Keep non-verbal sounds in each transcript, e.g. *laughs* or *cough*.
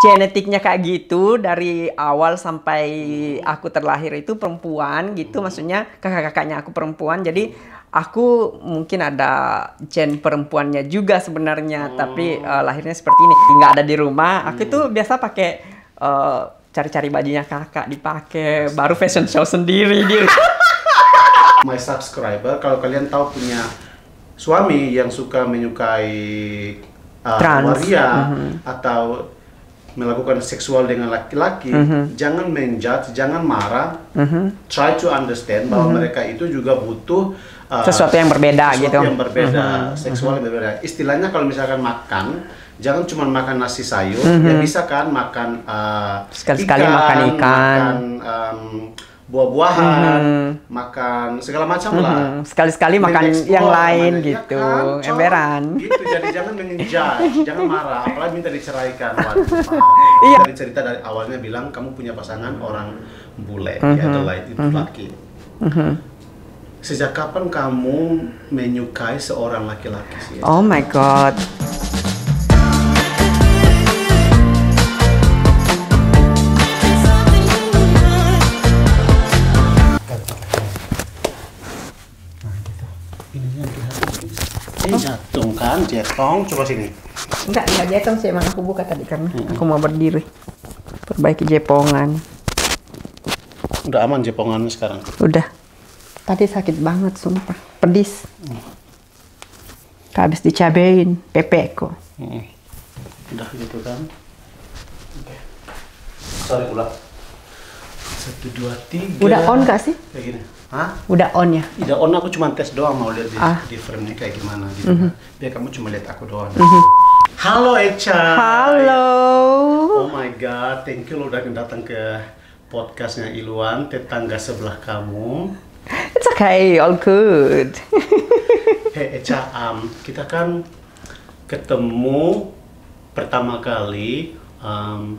genetiknya kayak gitu dari awal sampai aku terlahir itu perempuan gitu. Maksudnya kakak-kakaknya aku perempuan. Jadi aku mungkin ada gen perempuannya juga sebenarnya tapi uh, lahirnya seperti ini. Nggak ada di rumah. Aku tuh biasa pakai uh, cari-cari bajunya kakak dipakai. Baru fashion show sendiri *laughs* di My subscriber, kalau kalian tahu punya suami yang suka menyukai uh, Trans. waria atau melakukan seksual dengan laki-laki, jangan menjudge, jangan marah. Try to understand bahwa mereka itu juga butuh uh, Sesuatu yang berbeda sesuatu gitu. yang berbeda, seksual yang berbeda. Istilahnya kalau misalkan makan, jangan cuma makan nasi sayur, ya bisa kan makan uh, Sekali-sekali makan ikan. makan um, buah-buahan, makan segala macam lah. Hmm, sekali-sekali makan yang lain namanya. gitu Ya kan, emberan Gitu, jadi jangan menjudge, *laughs* jangan marah, apalagi minta diceraikan. Waduh, *laughs* Iya. Dari cerita dari awalnya bilang kamu punya pasangan orang bule, Mhm. ya Adelaide itu laki. Sejak kapan kamu menyukai seorang laki-laki sih? oh my god jatuh kan, jetong. Coba sini. Enggak, enggak jepong sih emang aku buka tadi karena aku mau berdiri. Perbaiki jepongan. Udah aman jepongannya sekarang. Udah. Tadi sakit banget sumpah. Pedis. Habis dicabein pepeko. Hmm. Udah gitu kan. Oke. Sorry ulang. Satu, dua, tiga. Udah on gak sih? Kayak gini. Hah? Udah on ya? Tidak on aku cuma tes doang mau lihat di, Ah. di frame-nya kayak gimana gitu. kan. Biar kamu cuma lihat aku doang. Halo Echa. Halo. Oh my god, thank you lo udah datang ke podcastnya Iluan, tetangga sebelah kamu. It's okay, all good. *laughs* Hei Echa, um, kita kan ketemu pertama kali um,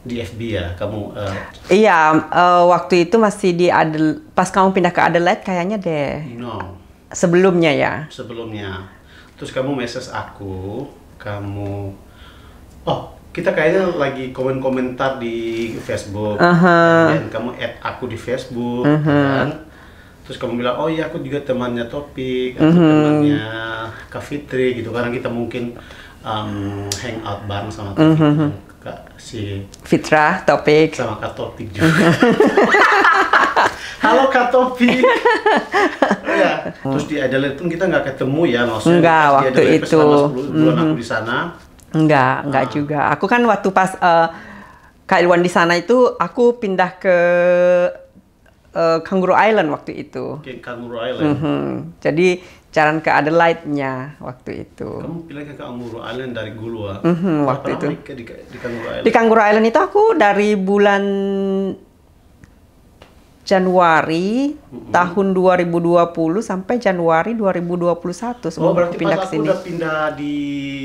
di FB ya, kamu uh, iya, eh, waktu itu masih di Adel pas kamu pindah ke Adelaide kayaknya deh. no Sebelumnya ya. sebelumnya. Terus kamu message aku, kamu oh kita kayaknya lagi komen-komentar di Facebook, Aha. dan kamu add aku di Facebook, kan? Terus kamu bilang, oh iya aku juga temannya Topik, atau temannya Kak Fitri gitu, karena kita mungkin um, hangout bareng sama Kak Fitri, Kak si Fitra, topik. sama Kak Topik juga. *laughs* Halo Kak Topik. Oh, *laughs* ya. Terus di Adelaide pun kita nggak ketemu ya maksudnya. Enggak, waktu Adelaide itu. selama 10 bulan aku di sana. Enggak, enggak Ah. juga. Aku kan waktu pas eh, Kak Ilwan di sana itu aku pindah ke eh, Kangaroo Island waktu itu. Ke Kangaroo Island. Mhm. Jadi jalan ke Adelaide-nya waktu itu. Kamu pilih ke Kangaroo Island dari Gulua. Mhm, Berapa waktu itu. Di, di, Kangaroo Island. Di Kangaroo Island itu aku dari bulan Januari tahun 2020 sampai Januari 2021 Oh sebelum berarti aku pindah pas ke aku sini. udah pindah di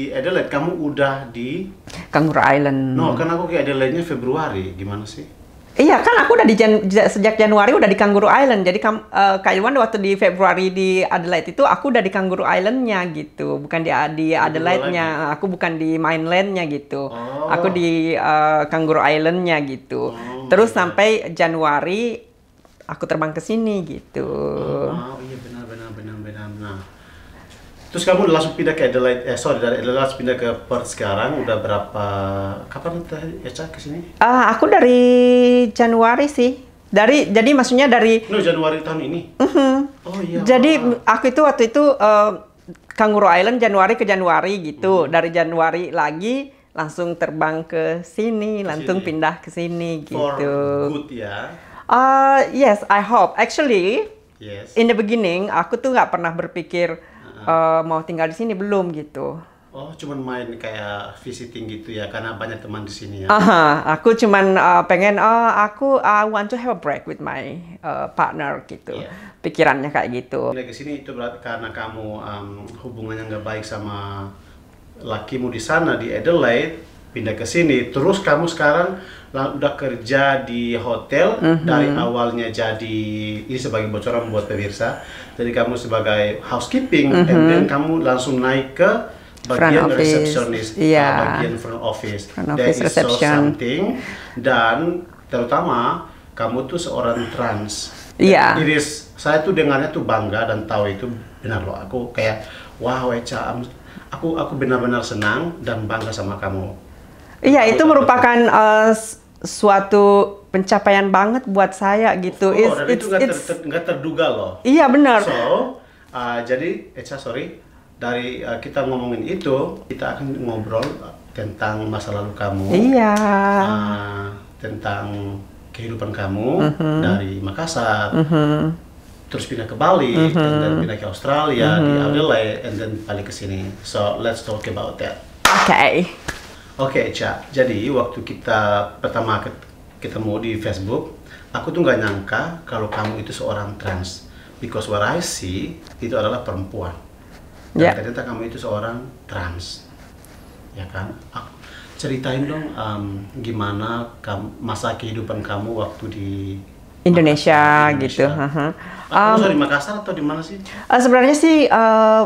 Adelaide, kamu udah di... Kangaroo Island. No, kan aku ke Adelaide-nya Februari. Gimana sih? Iya kan aku udah di Jan- ja- sejak Januari udah di Kangaroo Island. Jadi kam, eh, Kak Ilwan waktu di Februari di Adelaide itu aku udah di Kangaroo Island-nya gitu, bukan di di Adelaide-nya. Aku bukan di mainland-nya gitu. Oh. Aku di eh, Kangaroo Island-nya gitu. Oh, Terus my sampai Januari aku terbang ke sini gitu. Oh iya benar benar benar benar benar. Terus kamu langsung pindah ke Adelaide, eh sorry dari Adelaide langsung pindah ke Perth sekarang udah berapa, kapan tadi Eca ke sini? Ah, aku dari Januari sih. Dari jadi maksudnya dari No Januari tahun ini. Oh iya. Jadi aku itu waktu itu eh, Kangaroo Island Januari ke Januari gitu. Dari Januari lagi langsung terbang ke sini, langsung sini. pindah ke sini for gitu. good ya. Ah, yes, I hope. Actually, Yes. in the beginning aku tuh nggak pernah berpikir eh, mau tinggal di sini belum gitu. Oh cuman main kayak visiting gitu ya karena banyak teman di sini ya. Aha, aku cuman eh, pengen oh aku I want to have a break with my eh, partner gitu. Iya. Pikirannya kayak gitu. Ke sini itu berarti karena kamu um, hubungannya nggak baik sama lakimu di sana di Adelaide, pindah ke sini. Terus kamu sekarang udah kerja di hotel dari awalnya jadi ini sebagai bocoran buat pemirsa. Jadi kamu sebagai housekeeping, and then kamu langsung naik ke bagian resepsionis, Iya. uh, bagian front office. Front That office, is so reception. something dan terutama kamu tuh seorang trans. Iya. It is, saya tuh dengarnya tuh bangga dan tahu itu benar loh. Aku kayak wow Eca, I'm- aku aku benar-benar senang dan bangga sama kamu. Iya, itu merupakan s- suatu pencapaian banget buat saya gitu. Oh, It's- dan itu it's- nggak ter, it's- ter- terduga loh. Iya benar. So, uh, jadi Eca sorry dari uh, kita ngomongin itu kita akan ngobrol uh, tentang masa lalu kamu, Iya. uh, tentang kehidupan kamu Mhm. dari Makassar, terus pindah ke Bali, Mhm. dan dan pindah ke Australia di Adelaide, and then balik ke sini. So let's talk about that. Oke. Oke, Eca. Jadi waktu kita pertama ket- ketemu di Facebook, aku tuh nggak nyangka kalau kamu itu seorang trans. Because what I see itu adalah perempuan. Dan Ya. ternyata kamu itu seorang trans. Ya kan? Aku, ceritain dong em, gimana kam- masa kehidupan kamu waktu di Indonesia, Makassar, gitu. Indonesia. haha. Ah, kamu Um, sorry, di Makassar atau di mana sih? Eh, sebenarnya sih eh,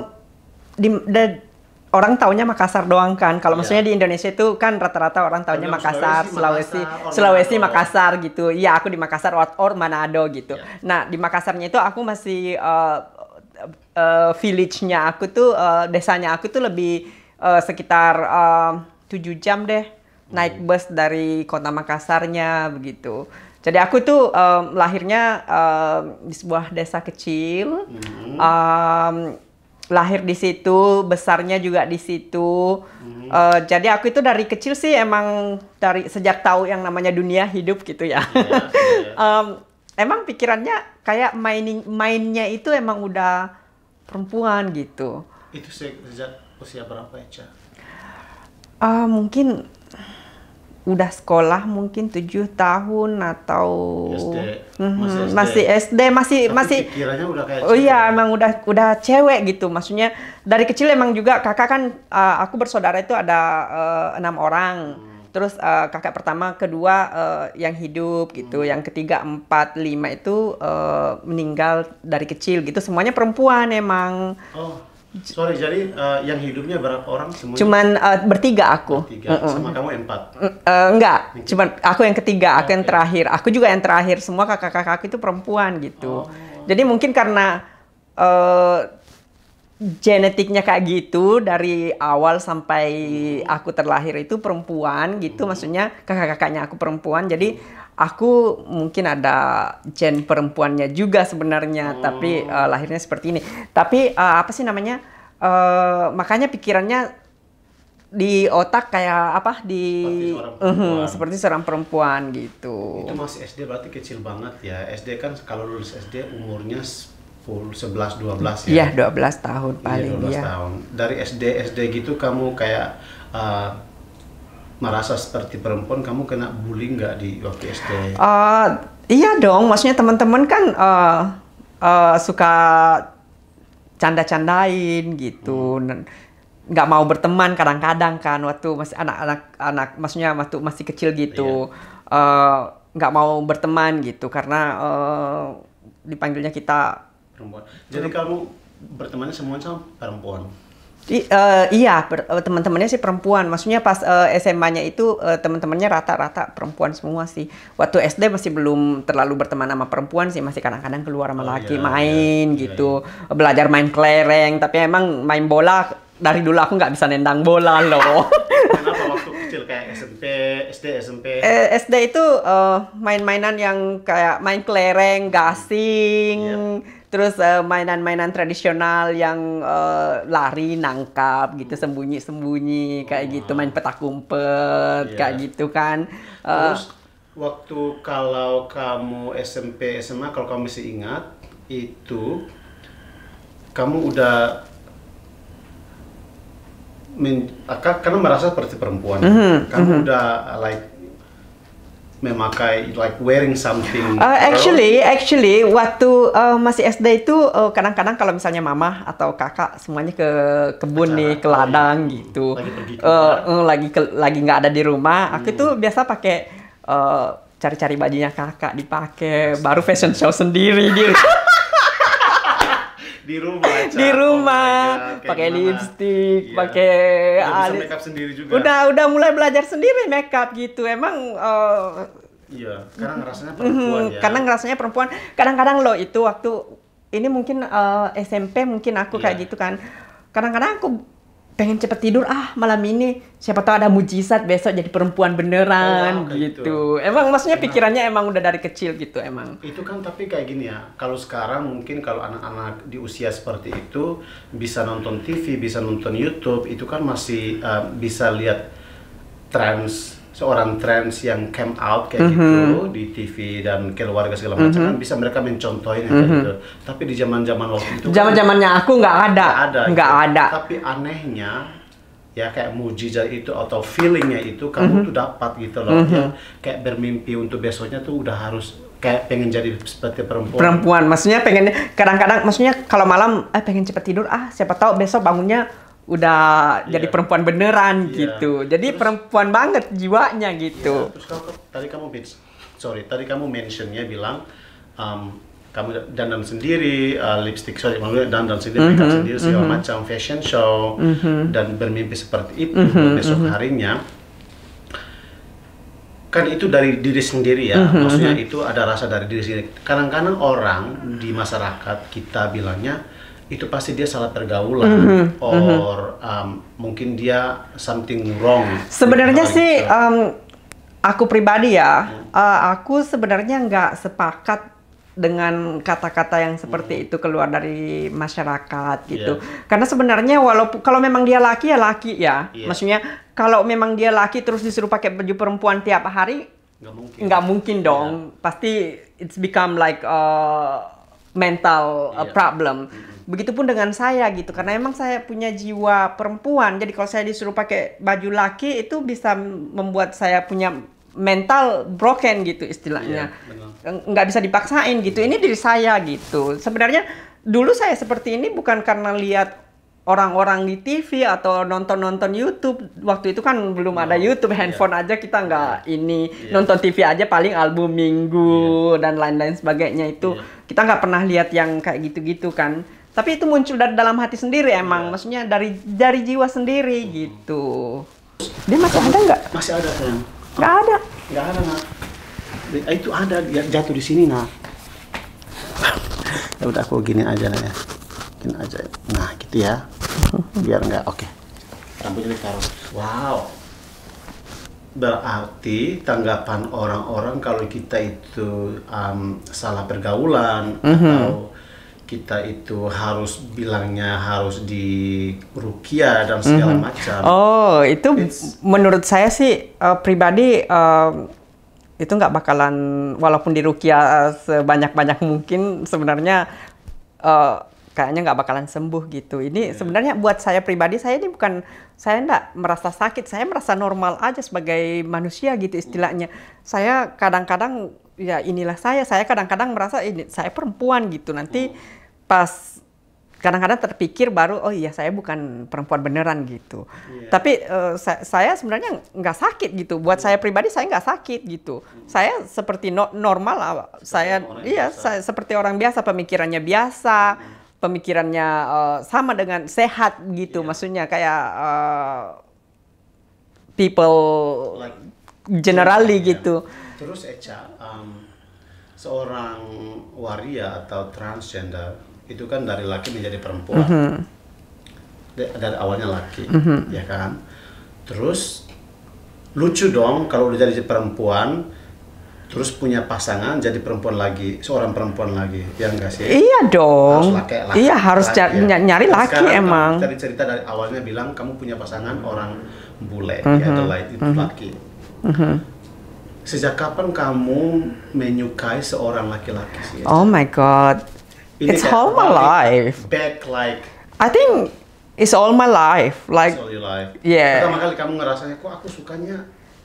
di orang taunya Makassar doang kan. Kalau Iya. maksudnya di Indonesia itu kan rata-rata orang taunya Makassar, Sulawesi, Sulawesi, Makassar, Sulawesi, Manado. Makassar gitu. Iya, aku di Makassar or, or Manado gitu. Iya. Nah, di Makassarnya itu aku masih eh, eh, village-nya aku tuh eh, desanya aku tuh lebih eh, sekitar eh, 7 jam deh naik Hmm. bus dari kota Makassarnya begitu. Jadi aku tuh em, lahirnya em, di sebuah desa kecil, Hmm. Em, lahir di situ, besarnya juga di situ. Eh, jadi aku itu dari kecil sih emang dari sejak tahu yang namanya dunia hidup gitu ya. Iya, iya. *laughs* Em, emang pikirannya kayak mining mainnya itu emang udah perempuan gitu. Itu se- sejak usia berapa, Eca? Ah, mungkin udah sekolah mungkin tujuh tahun atau SD, Mhm, masih SD. masih SD masih Tapi masih pikirannya udah kayak oh iya emang udah udah cewek gitu. Maksudnya dari kecil emang juga kakak kan uh, aku bersaudara itu ada uh, enam orang. Hmm. terus uh, kakak pertama kedua uh, yang hidup gitu. Hmm. yang ketiga empat lima itu uh, meninggal dari kecil gitu. Semuanya perempuan emang. Oh, sorry. Jadi uh, yang hidupnya berapa orang semuanya? cuman uh, bertiga aku tiga. Mm-mm. Sama kamu empat. Eh, enggak, cuman aku yang ketiga, aku yang Oke. terakhir. Aku juga yang terakhir. Semua kakak-kakak aku itu perempuan gitu. Oh. Jadi mungkin karena eh, genetiknya kayak gitu dari awal sampai aku terlahir itu perempuan gitu. Maksudnya kakak-kakaknya aku perempuan. Jadi aku mungkin ada gen perempuannya juga sebenarnya, tapi eh, lahirnya seperti ini. Tapi eh, apa sih namanya? Eh, makanya pikirannya di otak kayak apa di Seperti seorang perempuan. seperti seorang perempuan gitu. Itu masih SD berarti kecil banget ya. SD kan kalau lulus SD umurnya 10, 11, 12 Iya, ya. 12 tahun Iya, paling 12 ya. tahun. Dari SD SD gitu kamu kayak uh, merasa seperti perempuan, kamu kena bullying nggak di waktu SD? Eh, iya dong, maksudnya teman-teman kan eh, eh, suka canda-candain gitu. Hmm. Nggak mau berteman kadang-kadang kan waktu masih anak-anak anak maksudnya waktu masih kecil gitu. Iya. Eh, nggak mau berteman gitu karena eh, dipanggilnya kita Perempuan. Jadi kamu bertemannya semuanya sama perempuan. I- eh, iya, eh, teman-temannya sih perempuan. Maksudnya pas eh, SMA-nya itu eh, teman-temannya rata-rata perempuan semua sih. Waktu SD masih belum terlalu berteman sama perempuan sih, masih kadang-kadang keluar Oh, sama laki iya, main iya, gitu, belajar main kelereng. Tapi emang main bola dari dulu aku nggak bisa nendang bola loh. *laughs* Kenapa waktu *laughs* kecil kayak SMP, SD, SMP? Eh, SD itu eh, main-mainan yang kayak main kelereng, gasing, terus eh, mainan-mainan tradisional yang eh, lari, nangkap gitu, sembunyi-sembunyi kayak gitu, main petak umpet Iya. kayak gitu kan. Eh, Terus waktu kalau kamu SMP, SMA, kalau kamu masih ingat itu kamu udah men, ka- karena merasa seperti perempuan, Mhm, kamu udah like memakai like wearing something. Uh, actually, actually, waktu uh, masih SD itu uh, kadang-kadang kalau misalnya mama atau kakak semuanya ke kebun Acara, nih, ke oh, ladang iya. gitu, Lagi pergi ke Uh, uh, lagi ke- lagi nggak ada di rumah, aku tuh biasa pakai uh, cari-cari bajunya kakak dipakai, baru fashion show sendiri dia. *laughs* di rumah Ca. *laughs* di Oh rumah kayak pakai lipstick Iya. pakai alis. makeup sendiri juga. Udah udah mulai belajar sendiri makeup gitu. Emang eh, iya karena rasanya mhm, perempuan ya. Karena ngerasanya perempuan. Kadang-kadang loh itu waktu ini mungkin eh, SMP mungkin aku kayak Iya. gitu kan. Kadang-kadang aku pengen cepet tidur ah malam ini siapa tahu ada mujizat besok jadi perempuan beneran Oh, wow, kayak gitu. emang maksudnya pikirannya emang udah dari kecil gitu emang. Itu kan tapi kayak gini ya kalau sekarang mungkin kalau anak-anak di usia seperti itu bisa nonton TV bisa nonton YouTube itu kan masih uh, bisa lihat trends seorang trends yang came out kayak Mhm. gitu di TV dan keluarga segala macam kan bisa mereka mencontohin yang kayak gitu. Tapi di zaman-zaman waktu itu kan zaman zamannya aku nggak ada. nggak ada nggak gitu. ada. Tapi anehnya ya kayak mujizat itu atau feelingnya itu kamu Mhm. tuh dapat gitu loh. Ya, kayak bermimpi untuk besoknya tuh udah harus kayak pengen jadi seperti perempuan. Perempuan. Maksudnya pengen kadang-kadang maksudnya kalau malam eh pengen cepet tidur. Ah siapa tahu besok bangunnya udah jadi Iya. perempuan beneran Iya. gitu. Jadi Terus- perempuan banget jiwanya Ya, gitu terus kamu tadi kamu sorry tadi kamu mentionnya bilang um, kamu dandan sendiri uh, lipstick sorry maksudnya dandan sendiri makeup Mhm, sendiri segala macam fashion show dan bermimpi seperti itu Mhm, besok harinya. Kan itu dari diri sendiri ya Mhm, maksudnya itu ada rasa dari diri sendiri. Kadang-kadang orang di masyarakat kita bilangnya itu pasti dia salah pergaulan Mhm, or um, mungkin dia something wrong. Sebenarnya sih um, aku pribadi ya uh, aku sebenarnya nggak sepakat dengan kata-kata yang seperti itu keluar dari masyarakat gitu. Iya. Karena sebenarnya walaupun kalau memang dia laki ya laki ya. Iya. Maksudnya kalau memang dia laki terus disuruh pakai baju perempuan tiap hari nggak mungkin. nggak mungkin dong. Pasti it's become like a mental uh, Iya. problem. Begitupun dengan saya gitu karena emang saya punya jiwa perempuan. Jadi kalau saya disuruh pakai baju laki itu bisa membuat saya punya mental broken gitu istilahnya. Iya, benar. Eng- nggak bisa dipaksain gitu. Ini diri saya gitu. Sebenarnya dulu saya seperti ini bukan karena lihat orang-orang di TV atau nonton-nonton YouTube waktu itu kan belum ada No, YouTube iya. handphone aja kita nggak ini Iya. nonton TV aja paling album minggu dan lain-lain sebagainya itu. Iya. kita nggak pernah lihat yang kayak gitu-gitu kan. Tapi itu muncul dari dalam hati sendiri emang Iya. maksudnya dari dari jiwa sendiri gitu. Dia masih ada nggak? Masih ada sayang. Nggak ada. Nggak ada nak. Ah, itu ada ya, jatuh di sini nak. *laughs* Ya udah aku gini aja lah ya gini aja. Nah gitu ya. *laughs* Biar nggak oke. Rambutnya ditaruh wow. Berarti tanggapan orang-orang kalau kita itu um, salah pergaulan atau kita itu harus bilangnya harus di rukia dan segala macam. Oh, itu It's- menurut saya sih eh, pribadi eh, itu nggak bakalan walaupun di Rukia sebanyak-banyak mungkin sebenarnya eh, kayaknya nggak bakalan sembuh gitu. Ini sebenarnya buat saya pribadi saya ini bukan saya nggak merasa sakit, saya merasa normal aja sebagai manusia gitu istilahnya. Saya kadang-kadang ya inilah saya, saya kadang-kadang merasa ini saya perempuan gitu. Nanti pas kadang-kadang terpikir baru oh iya saya bukan perempuan beneran gitu Iya. tapi eh, sa- saya sebenarnya nggak sakit gitu buat saya pribadi saya nggak sakit gitu saya seperti no- normal ah, saya orang iya biasa. saya seperti orang biasa pemikirannya biasa pemikirannya eh, sama dengan sehat gitu Iya. maksudnya kayak eh, people Like, generally Ya. gitu Terus Eca, um, seorang waria atau transgender itu kan dari laki menjadi perempuan. Mhm. Da- Dari awalnya laki, ya kan. Terus lucu dong kalau udah jadi perempuan, terus punya pasangan jadi perempuan lagi, seorang perempuan lagi, ya enggak sih? iya dong Harus laki, laki, iya harus laki, cari- ya. ny- nyari laki sekarang emang tadi cerita dari awalnya bilang kamu punya pasangan orang bule, Mhm. di Adelaide itu laki. Sejak kapan kamu menyukai seorang laki-laki sih? oh my god Ini it's all my life Back like I think it's all my life. Like all your life. yeah. Pertama kali kamu ngerasanya kok aku sukanya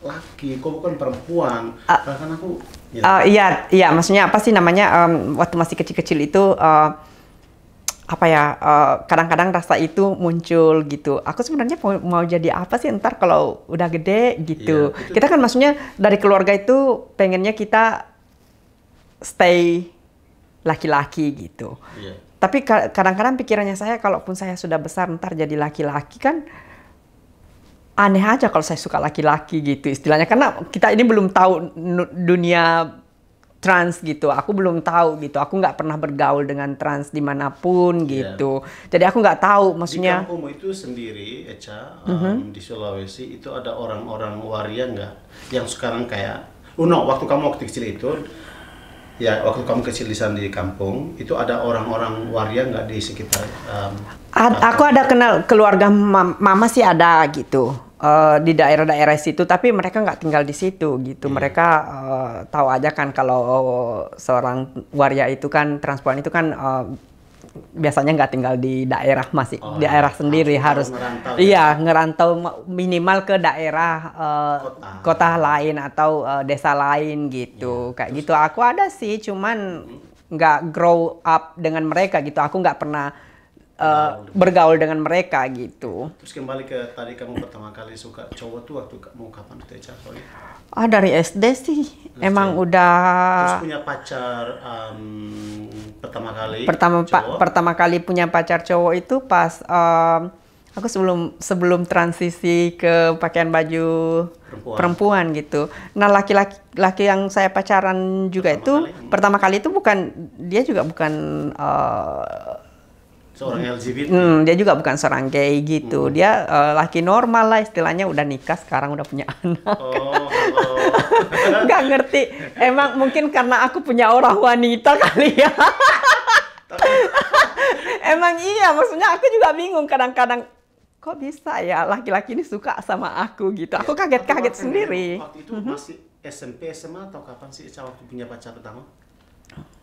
laki, kok bukan perempuan. Bahkan aku ya, uh, iya, iya. Maksudnya apa sih namanya? um, waktu masih kecil-kecil itu uh, apa ya? uh, kadang-kadang rasa itu muncul gitu. Aku sebenarnya mau, mau jadi apa sih ntar kalau udah gede gitu. Iya, Kita kan maksudnya dari keluarga itu pengennya kita stay laki-laki gitu. iya. tapi ka- kadang-kadang pikirannya saya kalaupun saya sudah besar ntar jadi laki-laki kan aneh aja kalau saya suka laki-laki gitu istilahnya karena kita ini belum tahu dunia trans gitu aku belum tahu gitu aku nggak pernah bergaul dengan trans di mana pun Iya. gitu jadi aku nggak tahu Di maksudnya Mhm. kampungmu itu sendiri, Eca, um, di Sulawesi itu ada orang-orang waria nggak yang sekarang kayak, oh no, waktu kamu waktu kecil itu, ya waktu kamu kecil di sana di kampung itu ada orang-orang waria nggak di sekitar? Um, Ad- aku ada kenal keluarga mam- mama sih ada gitu eh, di daerah-daerah situ tapi mereka nggak tinggal di situ gitu mereka eh, tahu aja kan kalau seorang waria itu kan transpuan itu kan eh, biasanya nggak tinggal di daerah masih Oh, daerah iya. sendiri Harus ngerantau ya? iya ngerantau ma- minimal ke daerah eh, Kota. kota lain atau eh, desa lain gitu kayak gitu aku ada sih cuman nggak grow up dengan mereka gitu aku nggak pernah eh, bergaul dengan mereka gitu terus kembali ke tadi kamu pertama kali suka cowok tuh waktu kamu kapan tuh Eca? Sorry. ah dari SD sih emang udah Terus punya pacar um, pertama kali? pertama pa- pertama kali punya pacar cowok itu pas em, aku sebelum sebelum transisi ke pakaian baju Perempuan. perempuan, gitu. Nah laki-laki laki yang saya pacaran juga Pertama itu kali? pertama kali itu bukan dia juga bukan eh, seorang LGBT. hmm, dia juga bukan seorang gay gitu. Dia eh, laki normal lah istilahnya udah nikah sekarang udah punya *laughs* anak. Oh, halo. Nggak ngerti. Emang mungkin karena aku punya orang wanita kali ya. *laughs* Emang iya, maksudnya aku juga bingung kadang-kadang kok bisa ya laki-laki ini suka sama aku gitu. Aku kaget-kaget Waktu- sendiri. Waktu itu masih SMP, SMA atau kapan sih waktu punya pacar pertama?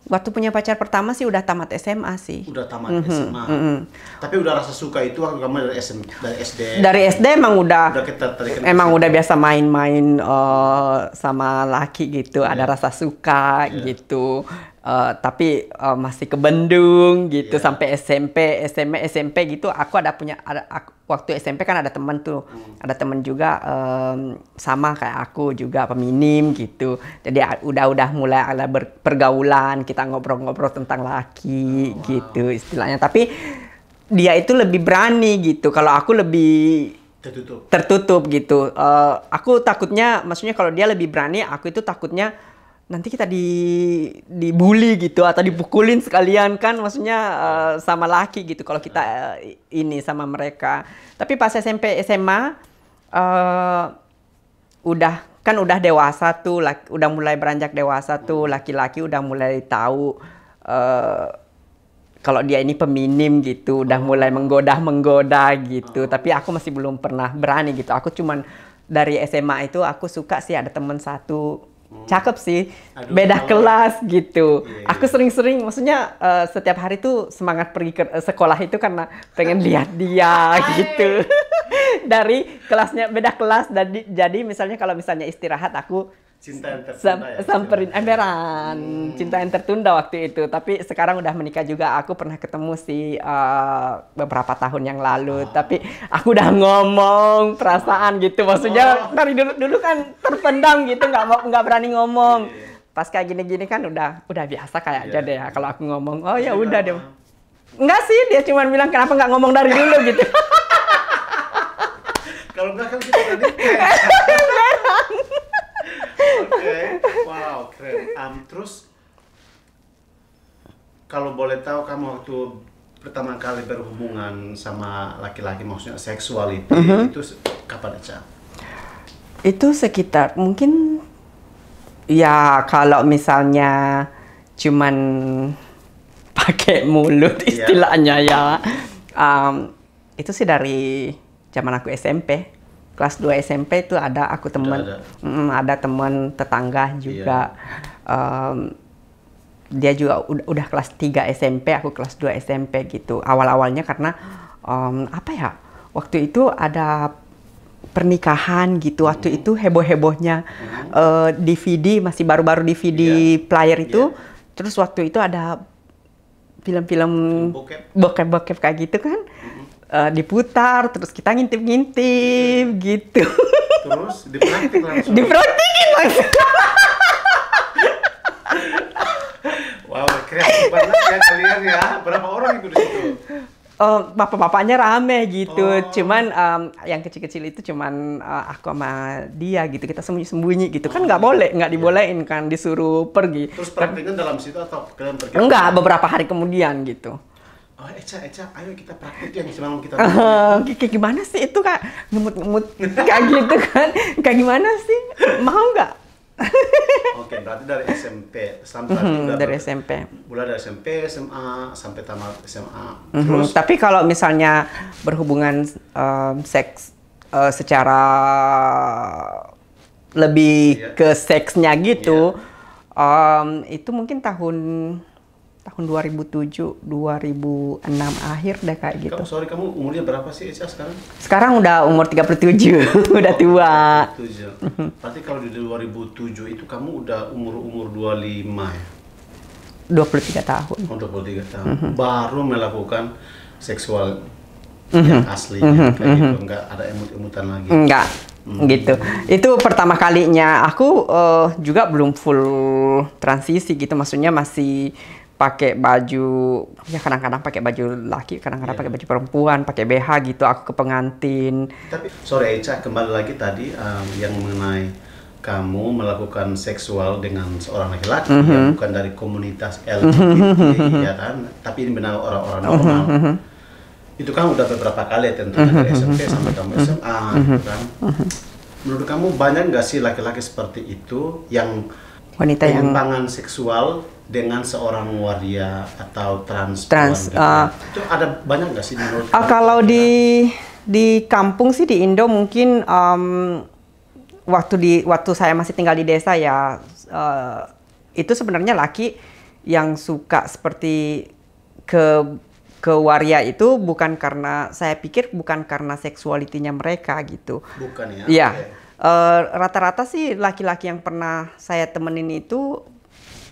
Waktu punya pacar pertama sih udah tamat SMA sih. Udah tamat SMA. Tapi udah rasa suka itu waktu kamu dari SM, dari SD. Dari SD emang udah Udah ketertarikan emang ke udah biasa main-main eh, sama laki gitu, ada rasa suka Iya. gitu. Eh, tapi eh, masih ke Bandung gitu Iya. sampai SMP, SMA, SMP gitu. Aku ada punya ada aku- waktu SMP kan ada temen tuh, Hmm. ada temen juga em, sama kayak aku juga peminim gitu. Jadi udah-udah mulai ada pergaulan, kita ngobrol-ngobrol tentang laki Oh, gitu istilahnya. Tapi dia itu lebih berani gitu. Kalau aku lebih tertutup. tertutup gitu. Eh, aku takutnya, maksudnya kalau dia lebih berani, aku itu takutnya nanti kita di dibully gitu atau dipukulin sekalian kan, maksudnya eh, sama laki gitu. Kalau kita eh, ini sama mereka. Tapi pas SMP SMA eh udah kan udah dewasa tuh, laki- udah mulai beranjak dewasa tuh, laki-laki udah mulai tahu. eh kalau dia ini peminim gitu, udah mulai menggoda menggoda gitu. Tapi aku masih belum pernah berani gitu. Aku cuman dari SMA itu aku suka sih ada temen satu cakep sih, Aduh, beda kelas gitu. Iya, Aku sering-sering, maksudnya eh, setiap hari tuh semangat pergi ke eh, sekolah itu karena pengen lihat dia gitu. *laughs* dari kelasnya beda kelas, jadi jadi misalnya kalau misalnya istirahat aku Cinta yang tertunda Sam- ya. samperin emberan. Cinta yang tertunda waktu itu. Tapi sekarang udah menikah juga. Aku pernah ketemu sih eh, beberapa tahun yang lalu. Tapi aku udah ngomong perasaan gitu. Maksudnya dari dulu dulu kan terpendam gitu. Nggak mau nggak berani ngomong. Pas kayak gini-gini kan udah udah biasa kayak aja Iya. deh. Ya kalau aku ngomong oh ya Jadi udah kenapa? deh. Enggak sih dia cuma bilang kenapa nggak ngomong dari dulu? Gitu. *laughs* Kalau enggak kan kita udah Oke, wow keren. Um, terus kalau boleh tahu kamu waktu pertama kali berhubungan sama laki-laki maksudnya seksuality Mhm. itu se- kapan aja? Itu sekitar mungkin ya kalau misalnya cuman *laughs* pakai mulut Iya. istilahnya ya. um, itu sih dari zaman aku SMP. Kelas 2 SMP itu ada aku teman ada. Mm, ada teman tetangga juga. Um, dia juga udah, udah kelas 3 SMP, aku kelas 2 SMP gitu. Awal-awalnya karena um, apa ya? Waktu itu ada pernikahan gitu. Waktu itu heboh-hebohnya eh, DVD masih baru-baru DVD Iya. player itu. Iya. Terus waktu itu ada film-film Bokep. bokep-bokep kayak gitu kan. Eh, diputar terus kita ngintip-ngintip gitu. Terus dipraktik langsung. Dipraktikin langsung. Wow kreatif banget ya kalian ya. Berapa orang itu di situ? Oh, bapak-bapaknya rame gitu. Oh. Cuman em, yang kecil-kecil itu cuman eh, aku sama dia gitu. Kita sembunyi-sembunyi gitu. Kan nggak boleh, nggak dibolehin kan disuruh pergi. Terus praktiknya dalam situ atau kalian pergi? Enggak, beberapa hari kemudian gitu. Oh, Eca, Eca, ayo kita praktik yang semalam kita. *laughs* Eh, kayak gimana sih itu kak? Ngemut-ngemut kayak *laughs* gitu kan? Kayak gimana sih? Mau nggak? *laughs* Oke, berarti dari SMP sampai Hmm, dari SMP Mulai dari SMP, SMA, sampai tamat SMA. Mhm, Terus, tapi kalau misalnya berhubungan em, seks eh, secara lebih Iya. ke seksnya gitu em, itu mungkin tahun tahun 2007 2006 akhir deh kayak gitu kamu, sorry, kamu umurnya berapa sih Eca sekarang? sekarang udah umur 37 *laughs* udah tua 7. Berarti kalau di 2007 itu kamu udah umur-umur 25 ya? 23 tahun Oh, 23 tahun. Mhm. Baru melakukan seksual Mhm. yang asli kayak gitu, enggak ada emut-emutan lagi. Enggak, gitu. Itu pertama kalinya aku eh, juga belum full transisi gitu, maksudnya masih pakai baju ya kadang-kadang pakai baju laki, kadang-kadang Iya. pakai baju perempuan, pakai BH gitu. Aku ke pengantin. Tapi sorry Eca, kembali lagi tadi um, yang mengenai kamu melakukan seksual dengan seorang laki-laki Mhm. yang bukan dari komunitas LGBT ya kan, tapi ini benar orang-orang normal. Mhm. Itu kan udah beberapa kali ya tentunya dari SMP sampai kamu SMA Mhm. gitu kan. Menurut kamu banyak nggak sih laki-laki seperti itu yang Wanita yang seksual dengan seorang waria atau trans Trans, gitu ya? ah. itu ada banyak nggak sih menurut Ah, kamu? kalau di di kampung sih di Indo mungkin em, waktu di waktu saya masih tinggal di desa ya eh, itu sebenarnya laki yang suka seperti ke ke waria itu bukan karena saya pikir bukan karena seksualitinya mereka gitu. bukan ya Iya. Oke. Eh, rata-rata sih laki-laki yang pernah saya temenin itu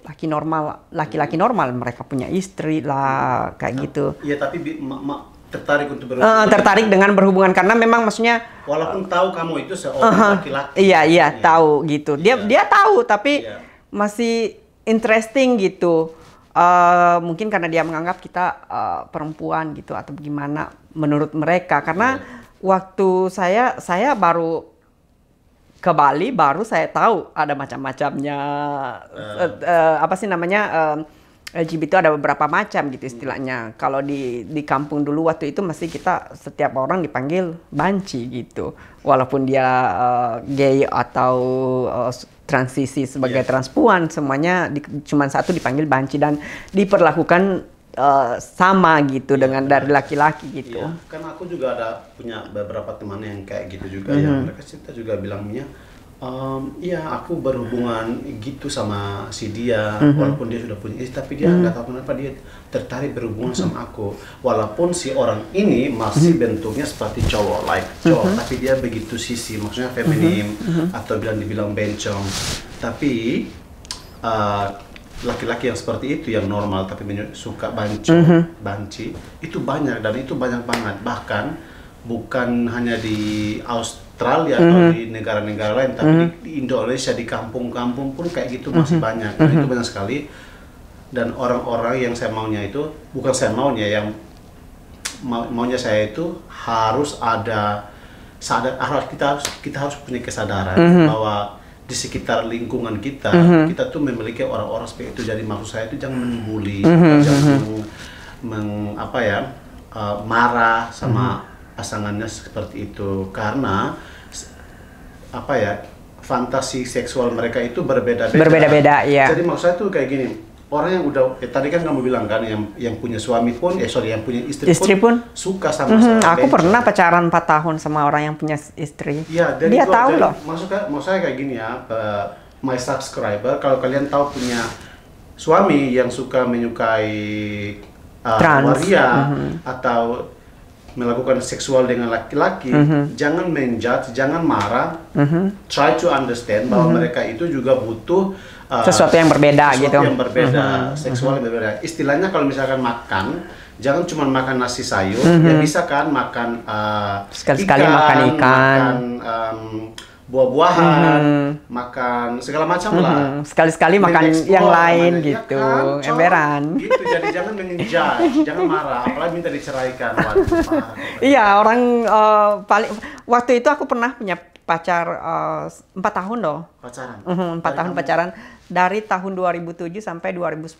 laki normal, laki-laki normal mereka punya istri lah kayak gitu. Iya tapi bi- ma- tertarik untuk berhubungan. tertarik dengan berhubungan karena memang maksudnya Walaupun tahu kamu itu seorang laki-laki. iya iya tahu gitu dia Iya. dia tahu tapi Iya. masih interesting gitu Eh, mungkin karena dia menganggap kita eh, perempuan gitu atau gimana menurut mereka karena Iya. waktu saya saya baru ke Bali baru saya tahu ada macam-macamnya eh, eh, apa sih namanya eh, LGBT itu ada beberapa macam gitu istilahnya. Kalau di di kampung dulu waktu itu masih kita setiap orang dipanggil banci gitu. Walaupun dia eh, gay atau eh, transisi sebagai Iya. transpuan semuanya di, cuman satu dipanggil banci dan diperlakukan eh, sama gitu dengan dari laki-laki gitu. Iya, kan aku juga ada punya beberapa teman yang kayak gitu juga Mhm. yang mereka cerita juga bilangnya "Em, iya aku berhubungan gitu sama si dia Mhm. walaupun dia sudah punya istri tapi dia nggak tahu kenapa dia tertarik berhubungan Mhm. sama aku walaupun si orang ini masih bentuknya seperti cowok like Mhm. cowok tapi dia begitu sisi maksudnya feminim atau bilang dibilang bencong tapi uh, laki-laki yang seperti itu yang normal tapi suka banci banci itu banyak dan itu banyak banget. Bahkan bukan hanya di Australia atau di negara-negara lain tapi di, di Indonesia di kampung-kampung pun kayak gitu masih banyak. Dan itu banyak sekali. Dan orang-orang yang saya maunya itu bukan saya maunya yang mau, maunya saya itu harus ada sadar harus kita harus kita harus punya kesadaran bahwa di sekitar lingkungan kita kita tuh memiliki orang-orang seperti itu. Jadi maksud saya itu jangan membuli jangan meng, meng- apa ya uh, marah sama pasangannya seperti itu. Karena apa ya fantasi seksual mereka itu berbeda-beda. Berbeda-beda, iya. jadi maksud saya tuh kayak gini orang yang udah eh, tadi kan kamu bilang kan yang yang punya suami pun eh sorry yang punya istri, Istri pun? suka sama Mhm, seorang aku pernah pacaran 4 tahun sama orang yang punya istri. Iya, dan Dia itu- tahu dan loh. Maksudnya, maksud saya kayak gini ya, eh, my subscriber, kalau kalian tahu punya suami yang suka menyukai uh, Trans. waria atau melakukan seksual dengan laki-laki, jangan menjudge, jangan marah, try to understand bahwa mereka itu juga butuh uh, Sesuatu yang berbeda sesuatu gitu. yang berbeda, seksual yang berbeda. Istilahnya kalau misalkan makan, jangan cuma makan nasi sayur, ya bisa kan makan uh, Sekali-sekali makan ikan. makan um, buah-buahan, makan segala macam lah. Hmm, sekali-sekali makan yang lain namanya. gitu, Ya kan, emberan. Gitu, jadi jangan menjudge, *laughs* jangan marah, apalagi minta diceraikan. Waduh. *laughs* Iya, orang eh, paling waktu itu aku pernah punya pacar eh, empat tahun loh. Pacaran. Mhm, Empat tahun kamu- pacaran dari tahun 2007 sampai 2010,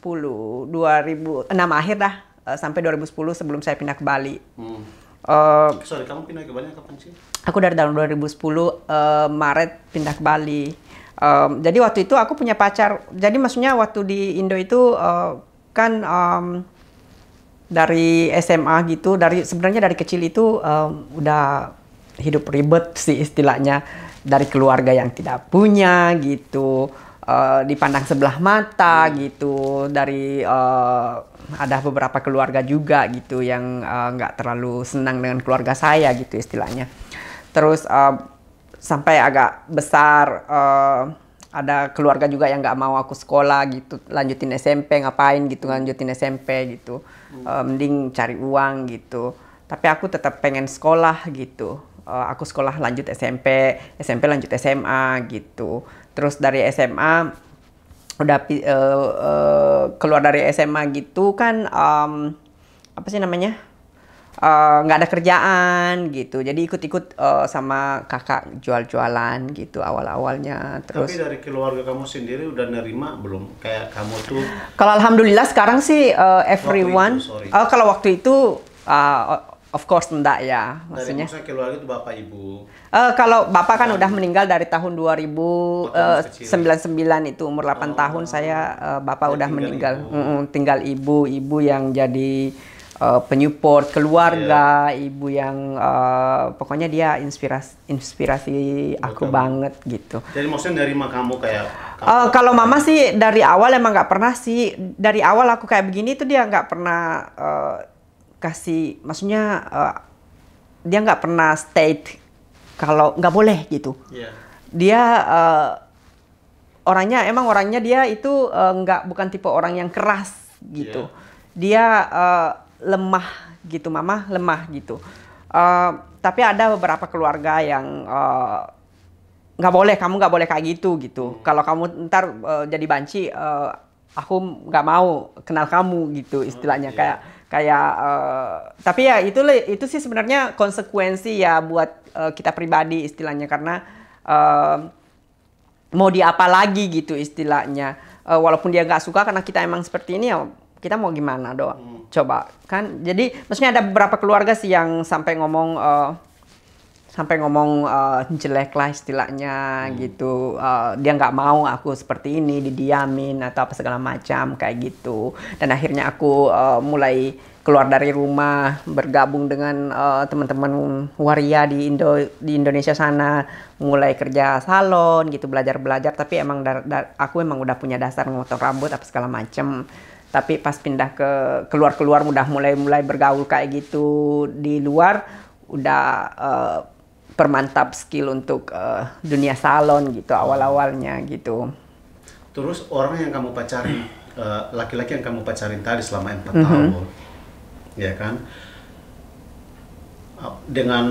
2006 akhir dah eh, sampai 2010 sebelum saya pindah ke Bali. Hmm. Eh, Sorry, kamu pindah ke Bali kapan sih? aku dari tahun 2010 eh, Maret pindah ke Bali. Em, jadi waktu itu aku punya pacar. Jadi maksudnya waktu di Indo itu eh, kan em, dari SMA gitu, dari sebenarnya dari kecil itu em, udah hidup ribet sih istilahnya dari keluarga yang tidak punya gitu. eh, dipandang sebelah mata gitu dari eh, ada beberapa keluarga juga gitu yang eh, nggak terlalu senang dengan keluarga saya gitu istilahnya. Terus eh, sampai agak besar eh, ada keluarga juga yang nggak mau aku sekolah gitu lanjutin SMP ngapain gitu lanjutin SMP gitu. Eh, mending cari uang gitu. Tapi aku tetap pengen sekolah gitu Eh, aku sekolah lanjut SMP SMP lanjut SMA gitu terus dari SMA udah eh, eh, keluar dari SMA gitu kan em, apa sih namanya nggak ada kerjaan gitu jadi ikut-ikut eh, sama kakak jual-jualan gitu awal-awalnya terus Tapi dari keluarga kamu sendiri udah nerima belum? Kayak kamu tuh kalau alhamdulillah sekarang sih eh, everyone sorry. Oh, kalau waktu itu eh, of course enggak ya dari maksudnya maksudnya keluarga itu bapak ibu. Eh, kalau bapak kan udah meninggal dari tahun 2099 kecil. itu umur 8 Oh. tahun saya eh, bapak Ya, udah tinggal meninggal. ibu. Mm-mm, tinggal ibu, ibu yang jadi eh, penyupport keluarga, ibu yang eh, pokoknya dia inspirasi inspirasi aku kamu. banget gitu. Jadi maksudnya nerima kamu kayak kamu, Eh, kalau mama sih dari awal emang nggak pernah sih dari awal aku kayak begini tuh dia nggak pernah eh, kasih maksudnya eh, dia nggak pernah state kalau nggak boleh gitu. Iya. dia eh, orangnya emang orangnya dia itu eh, nggak bukan tipe orang yang keras gitu. Dia eh, lemah gitu mama lemah gitu. Eh, tapi ada beberapa keluarga yang eh, nggak boleh kamu nggak boleh kayak gitu gitu. Kalau kamu ntar eh, jadi banci eh, aku nggak mau kenal kamu gitu istilahnya. Iya. kayak kayak eh, tapi ya itu itu sih sebenarnya konsekuensi ya buat eh, kita pribadi istilahnya. Karena eh, mau diapa lagi gitu istilahnya. Eh, walaupun dia nggak suka karena kita emang seperti ini ya kita mau gimana doang? Coba kan? Jadi maksudnya ada beberapa keluarga sih yang sampai ngomong eh, sampai ngomong eh, jelek lah istilahnya gitu. Eh, dia nggak mau aku seperti ini didiamin atau apa segala macam kayak gitu. Dan akhirnya aku eh, mulai keluar dari rumah bergabung dengan eh, teman-teman waria di Indo di Indonesia sana. Mulai kerja salon gitu belajar belajar tapi emang dar- dar- aku emang udah punya dasar ngotong rambut apa segala macem. Tapi pas pindah ke keluar keluar udah mulai mulai bergaul kayak gitu. Di luar udah eh, permantap skill untuk eh, dunia salon gitu awal-awalnya gitu. Terus orang yang kamu pacarin, *clears throat* eh, laki-laki yang kamu pacarin tadi selama empat Mhm. tahun, ya kan? Ah, Dengan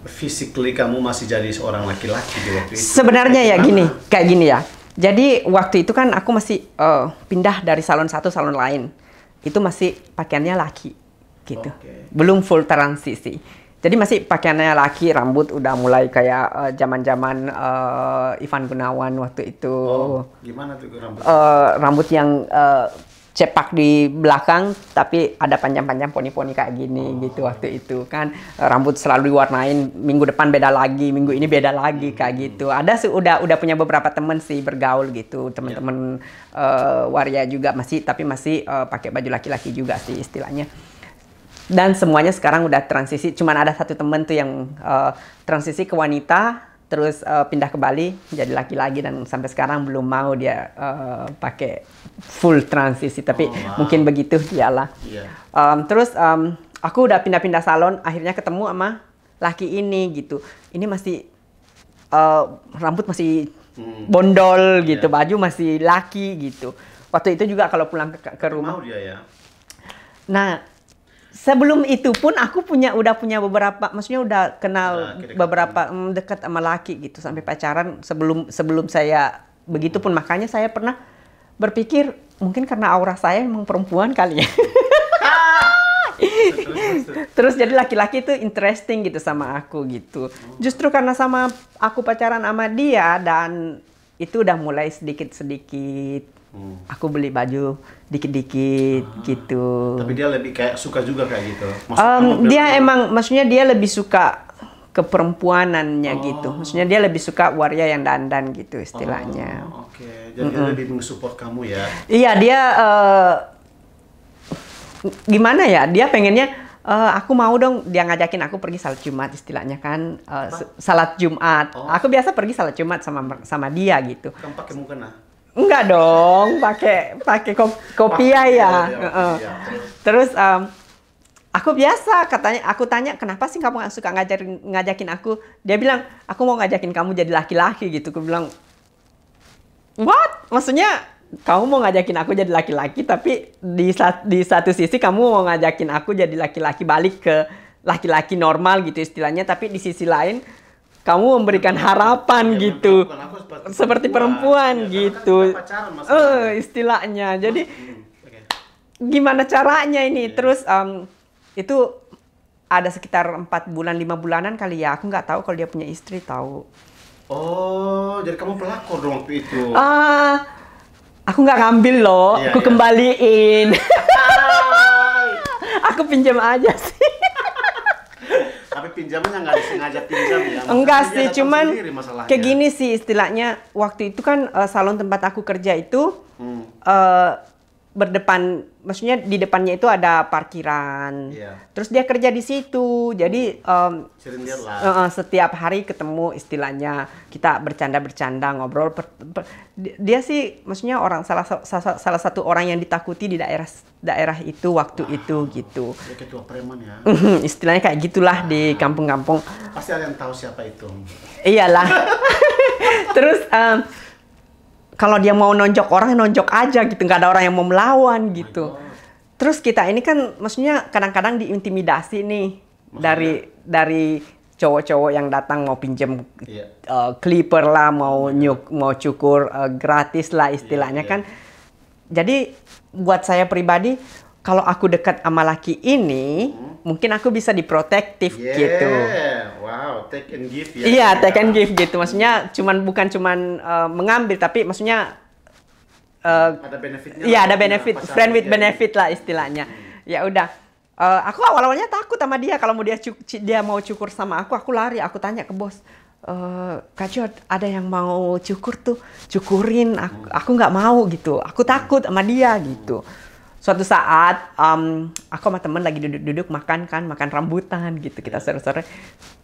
physically kamu masih jadi seorang laki-laki di waktu itu. Sebenarnya ya gini, kayak gini ya. Jadi waktu itu kan aku masih eh, pindah dari salon satu salon lain. Itu masih pakaiannya laki gitu. Oke. Belum full transisi. Jadi masih pakaiannya laki, rambut udah mulai kayak eh, zaman-zaman eh, Ivan Gunawan waktu itu. Oh, gimana tuh rambut? eh, rambut yang eh, cepak di belakang tapi ada panjang-panjang poni-poni kayak gini gitu waktu itu kan. Rambut selalu diwarnain minggu depan beda lagi minggu ini beda lagi kayak gitu. Ada sih udah udah punya beberapa temen sih bergaul gitu. Teman-teman eh, waria juga masih tapi masih eh, pakai baju laki-laki juga sih istilahnya dan semuanya sekarang udah transisi cuman ada satu temen tuh yang eh, transisi ke wanita terus eh, pindah ke Bali jadi laki-laki dan sampai sekarang belum mau dia eh, pakai full transisi tapi Oh, wow. mungkin begitu dialah Iya. Um, terus um, aku udah pindah-pindah salon, akhirnya ketemu sama laki ini gitu. Ini masih uh, rambut masih Hmm. bondol gitu, Iya. baju masih laki gitu. Waktu itu juga kalau pulang ke, ke rumah. Mau dia ya? Nah, sebelum itu pun aku punya udah punya beberapa maksudnya udah kenal Udah kedekatan. beberapa mm, dekat sama laki gitu sampai pacaran sebelum sebelum saya begitu pun. Makanya saya pernah berpikir mungkin karena aura saya emang perempuan kali ya. *laughs* Terus jadi laki-laki itu interesting gitu sama aku gitu. Justru karena sama aku pacaran sama dia dan itu udah mulai sedikit-sedikit Hmm. aku beli baju dikit-dikit gitu Tapi dia lebih kayak suka juga kayak gitu. Maksud kamu dia bilang- emang maksudnya dia lebih suka keperempuanannya gitu. Maksudnya dia lebih suka waria yang dandan gitu istilahnya. Oh, Oke, jadi dia lebih mensupport kamu ya. Iya, dia eh, gimana ya? Dia pengennya eh, aku mau dong dia ngajakin aku pergi salat Jumat istilahnya kan s- salat Jumat. Oh. Aku biasa pergi salat Jumat sama sama dia gitu. Kamu pakai mukena. Enggak dong, pakai pakai kop, kopiah ya. iya, terus? Em, aku biasa katanya, aku tanya kenapa sih kamu suka ngajarin ngajakin aku? Dia bilang aku mau ngajakin kamu jadi laki-laki gitu. Aku bilang what? Maksudnya kamu mau ngajakin aku jadi laki-laki, tapi di di satu sisi kamu mau ngajakin aku jadi laki-laki balik ke laki-laki normal gitu istilahnya, tapi di sisi lain kamu memberikan harapan Ya, gitu aku seperti seperti perempuan. Iya, kan gitu. kita pacaran. Eh, istilahnya. Jadi Hmm, oke. gimana caranya ini? Iya. Terus em, itu ada sekitar empat bulan lima bulanan kali ya. Aku nggak tahu kalau dia punya istri tahu. Oh, jadi kamu pelakor dong waktu itu. Ah, aku nggak ngambil loh. Iya, aku iya. kembaliin. *laughs* Aku pinjam aja sih. Tapi pinjamannya nggak disengaja pinjam ya. Maksudnya Enggak sih, cuman kayak gini sih istilahnya. Waktu itu kan eh, salon tempat aku kerja itu Hmm. eh berdepan, maksudnya di depannya itu ada parkiran. Iya. Terus dia kerja di situ, jadi eh, eh, setiap hari ketemu istilahnya kita bercanda-bercanda ngobrol. per- per- di- dia sih, maksudnya orang salah sa- sa- salah satu orang yang ditakuti di daerah daerah itu waktu itu gitu. Dia ketua preman ya. istilahnya kayak gitulah di kampung-kampung. Pasti ada yang tahu siapa itu. Iyalah. *laughs* Terus em, kalau dia mau nonjok orang nonjok aja gitu, nggak ada orang yang mau melawan gitu. God. Terus kita ini kan maksudnya kadang-kadang diintimidasi nih dari dari cowok-cowok yang datang mau pinjam Iya. eh, clipper lah, mau nyuk, mau cukur eh, gratis lah istilahnya Iya, iya. kan. Jadi buat saya pribadi kalau aku dekat sama laki ini, mungkin aku bisa diprotektif Yeah. gitu. Wow, take and give ya. Iya, take and give gitu. Maksudnya cuman bukan cuman uh, mengambil tapi maksudnya uh, Ada benefitnya. iya ada punya benefit, pasangan friend with benefit lah istilahnya. Ya udah. Uh, aku awal-awalnya takut sama dia kalau mau dia cuk- dia mau cukur sama aku, aku lari, aku tanya ke bos. Uh, Kak Jod, ada yang mau cukur tuh, cukurin. Aku aku nggak mau gitu. Aku takut sama dia gitu. Suatu saat, um, aku sama temen lagi duduk-duduk makan kan, makan rambutan gitu. Kita sore-sore,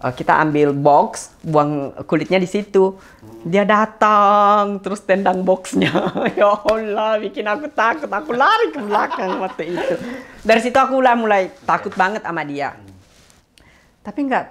uh, kita ambil box, buang kulitnya di situ. Dia datang, terus tendang boxnya. *laughs* ya Allah, bikin aku takut. Aku lari ke belakang waktu itu. Dari situ aku mulai mulai takut banget sama dia. Tapi nggak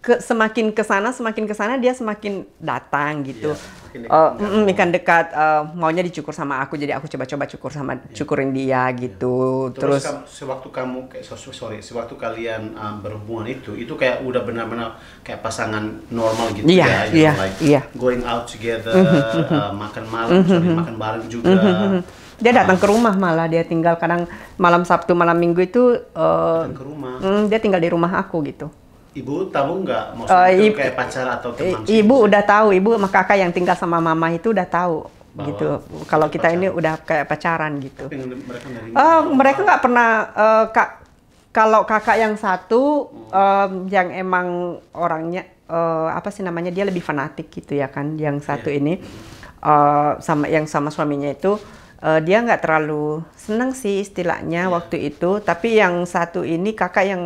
ke semakin ke sana semakin ke sana dia semakin datang gitu. Iya, dekat dengan mm, mm, ikan dekat eh, maunya dicukur sama aku jadi aku coba-coba cukur sama cukurin dia gitu. Terus, Terus, kamu- sewaktu kamu kayak so- so- sorry, sewaktu kalian um, berhubungan itu, itu kayak udah benar-benar kayak pasangan normal gitu Iya, ya, iya, know, like iya. going out together, uh, makan malam, sorry, makan bareng juga. dia datang ke rumah malah dia tinggal kadang malam Sabtu malam Minggu itu eh, Datang ke rumah. mm, dia tinggal di rumah aku gitu. Ibu tahu nggak maksudnya Eh, ibu- kayak pacar atau I- teman? ibu udah tahu, ibu sama kakak yang tinggal sama mama itu udah tahu Bahwa gitu. Kalau kita ini pacaran. udah kayak pacaran gitu. Tapi mereka Eh, mereka nggak pernah eh, kak kalau kakak yang satu em, yang emang orangnya eh, apa sih namanya dia lebih fanatik gitu ya kan yang satu Iya. ini eh, sama yang sama suaminya itu eh, dia nggak terlalu seneng sih istilahnya Iya. waktu itu tapi yang satu ini kakak yang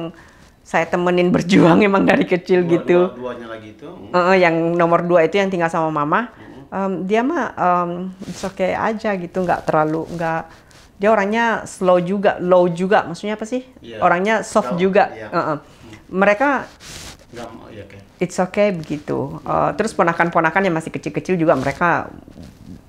saya temenin berjuang emang dari kecil Dua- gitu dua- duanya lagi itu. eh, yang nomor dua itu yang tinggal sama mama, em, dia mah it's okay aja gitu, nggak terlalu nggak dia orangnya slow juga, low juga, maksudnya apa sih? Iya. Orangnya soft Slow, juga. iya. Eh, eh. Mereka Nggak mau, ya kayak. it's okay begitu. Eh, terus ponakan-ponakan yang masih kecil-kecil juga mereka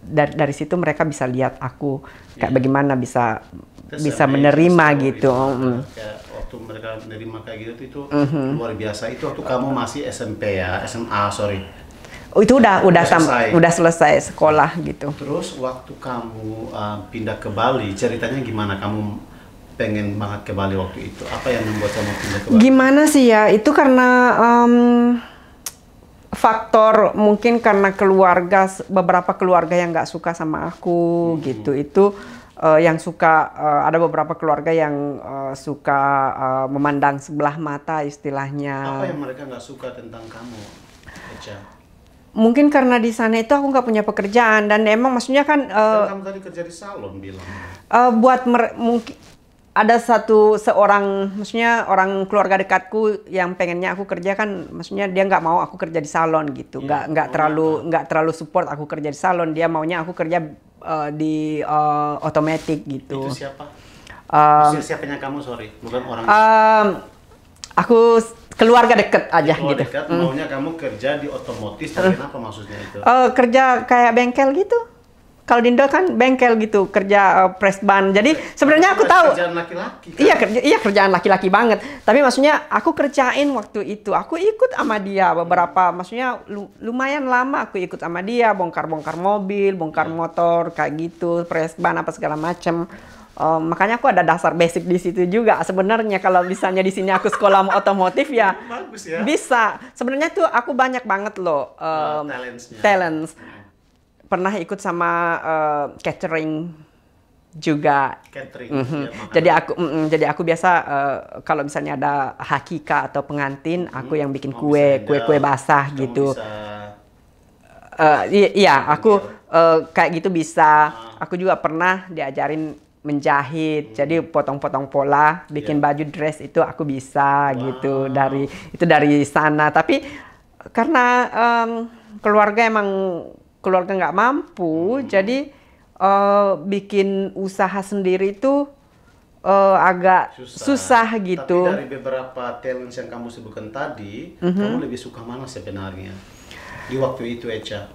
dari dari situ mereka bisa lihat aku kayak Iya. bagaimana bisa That's bisa menerima gitu. Mm. Kayak waktu mereka menerima kayak gitu itu Mhm. luar biasa. Itu waktu kamu masih SMP ya, SMA sorry. Oh, itu udah udah Udah tam- selesai. udah selesai sekolah gitu. Terus waktu kamu uh, pindah ke Bali, ceritanya gimana? Kamu pengen banget ke Bali waktu itu? Apa yang membuat kamu pindah ke Bali? Gimana sih ya? Itu karena em, faktor mungkin karena keluarga beberapa keluarga yang nggak suka sama aku gitu. Itu eh, yang suka eh, ada beberapa keluarga yang eh, suka eh, memandang sebelah mata istilahnya. Apa yang mereka nggak suka tentang kamu, Echa? Mungkin karena di sana itu aku nggak punya pekerjaan dan emang maksudnya kan Kan kamu tadi kerja di salon bilang. Eh, buat mungkin ada satu seorang maksudnya orang keluarga dekatku yang pengennya aku kerja kan maksudnya dia nggak mau aku kerja di salon gitu. Iya. nggak nggak Oh, terlalu nggak terlalu support aku kerja di salon. Dia maunya aku kerja eh, di otomatik gitu. Itu siapa? Um, Si- siapanya kamu? Sorry, bukan orang. Em, aku keluarga deket aja Oh, gitu. dekat, maunya kamu kerja di otomotif, tapi kenapa maksudnya itu? Eh, kerja kayak bengkel gitu kalau di Indo kan bengkel gitu kerja eh, press ban jadi sebenarnya aku tahu Kerjaan laki-laki kan? Iya kerja, iya kerjaan laki-laki banget. Tapi maksudnya aku kerjain waktu itu. Aku ikut sama dia beberapa, maksudnya lu- lumayan lama aku ikut sama dia, bongkar-bongkar mobil, bongkar motor kayak gitu, press ban apa segala macem. Eh, makanya aku ada dasar basic di situ juga. Sebenarnya kalau misalnya di sini aku sekolah otomotif ya Bagus ya. bisa. Sebenarnya tuh aku banyak banget loh Uh, em, talentsnya. talents. Pernah ikut sama eh, catering juga Catering, Mhm. ya, makanan. Jadi aku mm, mm, jadi aku biasa eh, kalau misalnya ada hakika atau pengantin, aku yang bikin Kamu kue, kue-kue handle, basah kamu gitu. bisa- i- iya, aku eh, kayak gitu bisa. Ah. Aku juga pernah diajarin menjahit. Jadi potong-potong pola, bikin Iya. baju dress itu aku bisa Wow. gitu dari itu dari sana. Tapi karena em, keluarga emang keluarga nggak mampu, jadi eh, bikin usaha sendiri itu eh, agak susah, gitu. Tapi dari beberapa talents yang kamu sebutkan tadi, Mhm. kamu lebih suka mana sebenarnya? Di waktu itu, Echa.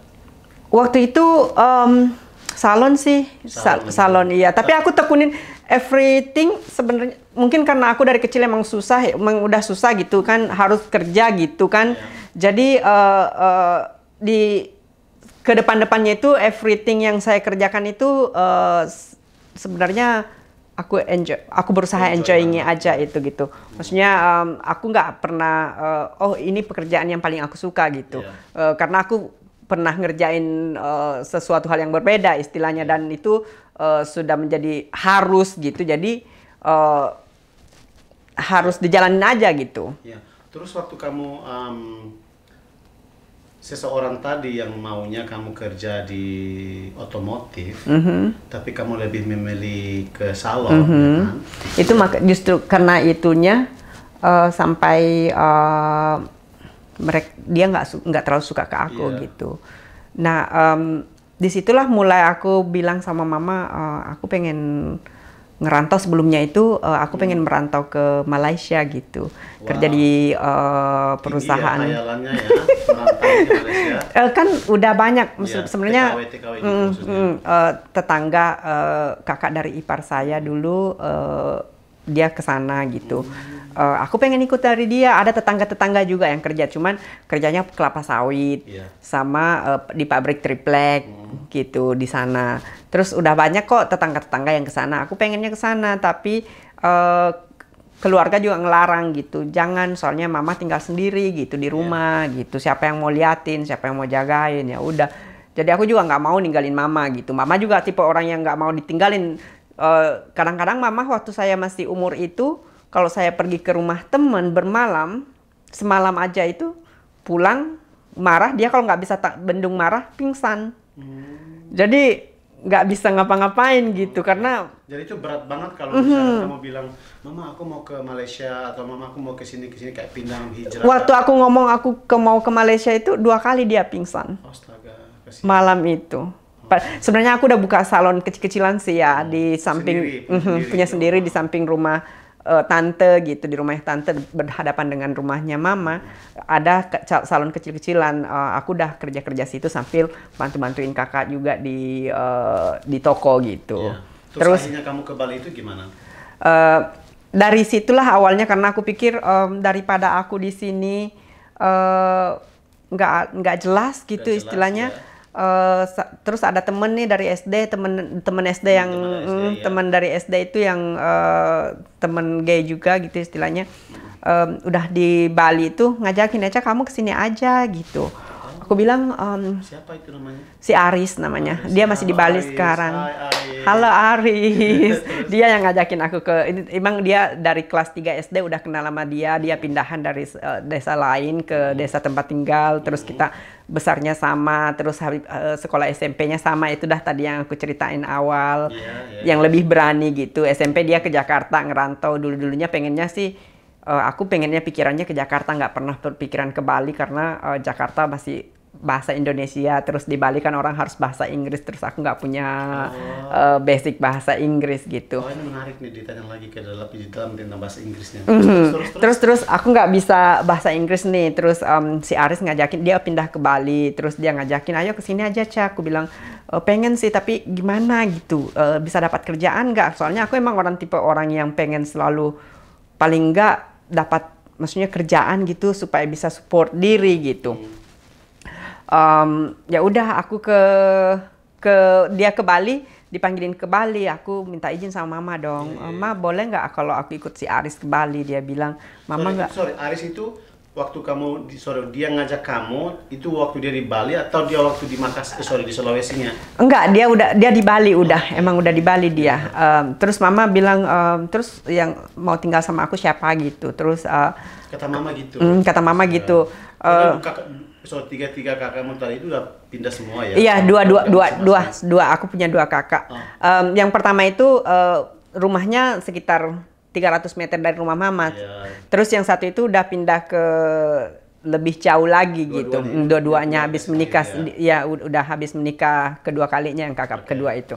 Waktu itu em, salon sih, Sa- Salon. salon, iya. Tapi aku tekunin everything sebenarnya mungkin karena aku dari kecil emang susah, emang udah susah gitu kan, harus kerja gitu kan. Jadi eh, eh, di ke depan-depannya itu everything yang saya kerjakan itu s- sebenarnya aku enjoy, aku berusaha Enjoy enjoyingnya aja itu gitu. Maksudnya em, aku nggak pernah eh, oh ini pekerjaan yang paling aku suka gitu. Iya. Eh, karena aku pernah ngerjain eh, sesuatu hal yang berbeda istilahnya dan itu eh, sudah menjadi harus gitu. Jadi eh, harus dijalanin aja gitu. Ya. Terus waktu kamu em, seseorang tadi yang maunya kamu kerja di otomotif, Mhm. tapi kamu lebih memilih ke salon, ya kan? Itu maka justru karena itunya eh, sampai mereka dia nggak nggak terlalu suka ke aku Iya. gitu. Nah em, di situlah mulai aku bilang sama mama eh, aku pengen ngerantau sebelumnya itu eh, aku pengen merantau ke Malaysia gitu kerja Wow. di eh, perusahaan. Ya ya, merantau di Malaysia. *laughs* Eh, kan udah banyak Iya, sebenarnya TKW, TKW mm, mm, eh, tetangga eh, kakak dari ipar saya dulu eh, dia ke sana gitu. Eh, aku pengen ikut dari dia. Ada tetangga-tetangga juga yang kerja, cuman kerjanya kelapa sawit Iya. sama eh, di pabrik triplek gitu di sana. Terus udah banyak kok tetangga-tetangga yang ke sana. Aku pengennya ke sana, tapi eh, keluarga juga ngelarang gitu. Jangan soalnya mama tinggal sendiri gitu di rumah gitu. Siapa yang mau liatin, siapa yang mau jagain ya udah. Jadi aku juga nggak mau ninggalin mama gitu. Mama juga tipe orang yang nggak mau ditinggalin. Eh, Kadang-kadang mama waktu saya masih umur itu, kalau saya pergi ke rumah temen bermalam, semalam aja itu pulang marah dia kalau nggak bisa tak bendung marah pingsan. Jadi nggak bisa ngapa-ngapain gitu karena Jadi itu berat banget kalau Mhm. misalnya kamu bilang, Mama aku mau ke Malaysia atau Mama aku mau ke sini ke sini kayak pindah hijrah. waktu aku ngomong aku ke mau ke Malaysia itu dua kali dia pingsan Astaga, malam itu. Pa- Sebenarnya aku udah buka salon kecil-kecilan sih ya di samping Sendiri, punya Mhm, sendiri punya gitu. sendiri di samping rumah eh, tante gitu di rumah tante berhadapan dengan rumahnya mama ada ke- salon kecil-kecilan Eh, aku udah kerja-kerja situ sambil bantu-bantuin kakak juga di eh, di toko gitu. Iya. Terus, Terus akhirnya kamu ke Bali itu gimana? Eh, dari situlah awalnya karena aku pikir em, daripada aku di sini eh, nggak nggak jelas gitu Nggak jelas, istilahnya. ya. Eh, sa- terus ada temen nih dari SD temen temen SD yang temen SD, mm, ya. temen dari SD itu yang eh, temen gay juga gitu istilahnya. Em, udah di Bali itu ngajakin aja kamu ke sini aja gitu. Aku bilang em, Siapa itu namanya? si Aris namanya. Dia masih di Bali Aris. sekarang. Hai, Aris. Halo Aris. *laughs* dia yang ngajakin aku ke ini emang dia dari kelas 3 SD udah kenal sama dia. Dia pindahan dari eh, desa lain ke desa tempat tinggal. Terus kita besarnya sama, terus eh, sekolah SMP-nya sama. Itu dah tadi yang aku ceritain awal. Iya, iya. Yang lebih berani gitu. SMP dia ke Jakarta ngerantau dulu-dulunya pengennya sih eh, aku pengennya pikirannya ke Jakarta nggak pernah berpikiran ke Bali karena eh, Jakarta masih bahasa Indonesia terus di Bali kan orang harus bahasa Inggris terus aku nggak punya eh, basic bahasa Inggris gitu. Oh ini menarik nih ditanya lagi ke dalam di dalam tentang bahasa Inggrisnya. Mhm. Terus, terus, terus. Terus terus aku nggak bisa bahasa Inggris nih. Terus em, si Aris ngajakin dia pindah ke Bali. Terus dia ngajakin ayo ke sini aja cak. Aku bilang "E, pengen sih tapi gimana gitu. E, bisa dapat kerjaan nggak? Soalnya aku emang orang tipe orang yang pengen selalu paling nggak dapat maksudnya kerjaan gitu supaya bisa support diri gitu. Em, ya udah aku ke ke dia ke Bali dipanggilin ke Bali aku minta izin sama mama dong Iya, "Eh, ma boleh nggak kalau aku ikut si Aris ke Bali dia bilang mama sorry, nggak Sorry, Aris itu waktu kamu di sorry, dia ngajak kamu itu waktu dia di Bali atau dia waktu di Makassar eh, sorry di Sulawesinya? Enggak, dia udah dia di Bali udah, emang udah di Bali dia. Em, terus mama bilang em, terus yang mau tinggal sama aku siapa gitu. Terus eh, Kata mama gitu. mm, kata mama gitu. Jadi kakak, so tiga tiga kakakmu tadi itu udah pindah semua ya? Iya dua dua dua dua dua aku punya dua kakak. Oh. Em, yang pertama itu eh, rumahnya sekitar 300 meter dari rumah mama. Iya. Terus yang satu itu udah pindah ke lebih jauh lagi gitu. Dua-duanya. Mm, Dua-duanya habis sekali, menikah, ya. ya ud- udah habis menikah kedua kalinya yang kakak Oke. kedua itu.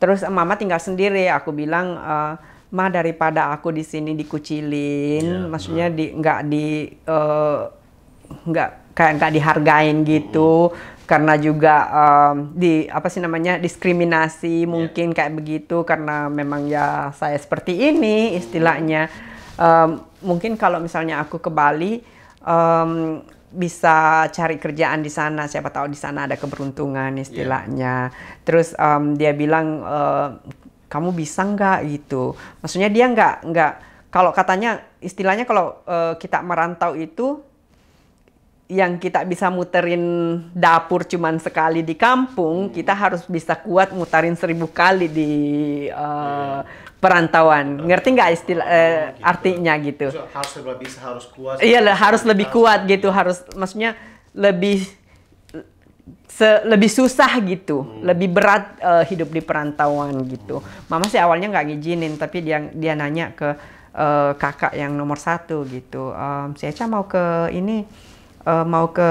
Terus mama tinggal sendiri. Aku bilang eh, ma daripada aku di sini dikucilin, Iya, maksudnya di nggak di eh, nggak kayak nggak dihargain gitu. Karena juga em, di apa sih namanya diskriminasi mungkin kayak begitu. Karena memang ya saya seperti ini istilahnya. Em, mungkin kalau misalnya aku ke Bali em, bisa cari kerjaan di sana. Siapa tahu di sana ada keberuntungan istilahnya. Terus em, dia bilang eh, kamu bisa nggak? gitu. Maksudnya dia nggak nggak kalau katanya istilahnya kalau eh, kita merantau itu yang kita bisa muterin dapur cuman sekali di kampung, kita harus bisa kuat muterin seribu kali di eh, perantauan. Ngerti nggak istilah eh, gitu. artinya gitu? So, harus lebih bisa harus kuat. Iya harus lebih kuat gitu, harus maksudnya lebih se- lebih susah gitu, lebih berat eh, hidup di perantauan gitu. Mama sih awalnya nggak ngizinin, tapi dia dia nanya ke eh, kakak yang nomor satu gitu, Em, si Eca mau ke ini, eh, mau ke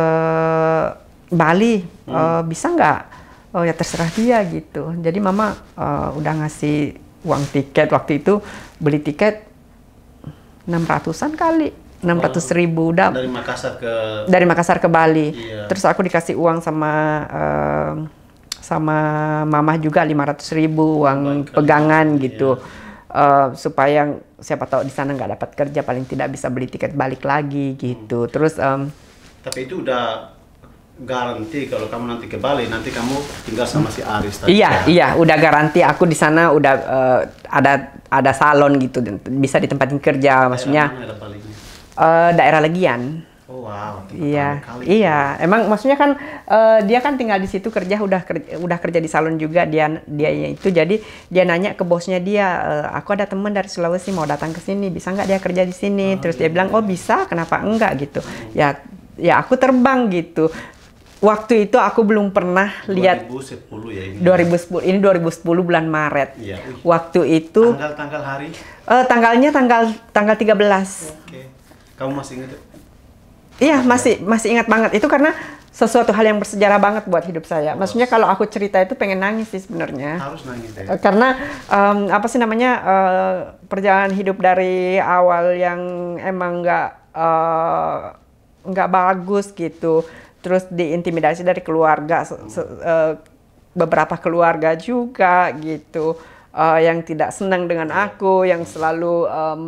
Bali, eh, bisa nggak? Oh ya terserah dia gitu. Jadi mama eh, udah ngasih uang tiket waktu itu beli tiket 600-an kali, 600 ribu udah Dari Makassar ke dari Makassar ke Bali. Iya. Terus aku dikasih uang sama em, sama mama juga 500 ribu uang Baik, pegangan Iya. gitu. Eh, supaya siapa tahu di sana nggak dapat kerja paling tidak bisa beli tiket balik lagi gitu. Terus em, tapi itu udah garansi kalau kamu nanti ke Bali nanti kamu tinggal sama si Aris tadi. iya iya udah garansi aku di sana udah eh, ada ada salon gitu bisa ditempatin kerja maksudnya Daerah mana ada Balinya? eh, daerah Legian. Oh wow. Iya, iya. Emang maksudnya kan eh, dia kan tinggal di situ kerja udah kerja, udah kerja di salon juga dia dia itu jadi dia nanya ke bosnya dia, "Eh, aku ada teman dari Sulawesi mau datang ke sini, bisa nggak dia kerja di sini? Terus dia bilang, oh bisa, kenapa enggak gitu? Ya, ya aku terbang gitu. Waktu itu aku belum pernah lihat 2010 ya ini. 2010 ini 2010 bulan Maret. Iya. Wih. Waktu itu Tanggal-tanggal hari. eh, tanggalnya tanggal tanggal 13. Oke. Kamu masih ingat? Iya, masih masih ingat banget. Itu karena sesuatu hal yang bersejarah banget buat hidup saya. Maksudnya kalau aku cerita itu pengen nangis sih sebenarnya. Harus nangis Eh, ya. Karena em, apa sih namanya eh, perjalanan hidup dari awal yang emang nggak eh, nggak bagus gitu. Terus diintimidasi dari keluarga, se- se- eh, beberapa keluarga juga gitu. uh, yang tidak senang dengan aku, yang selalu um,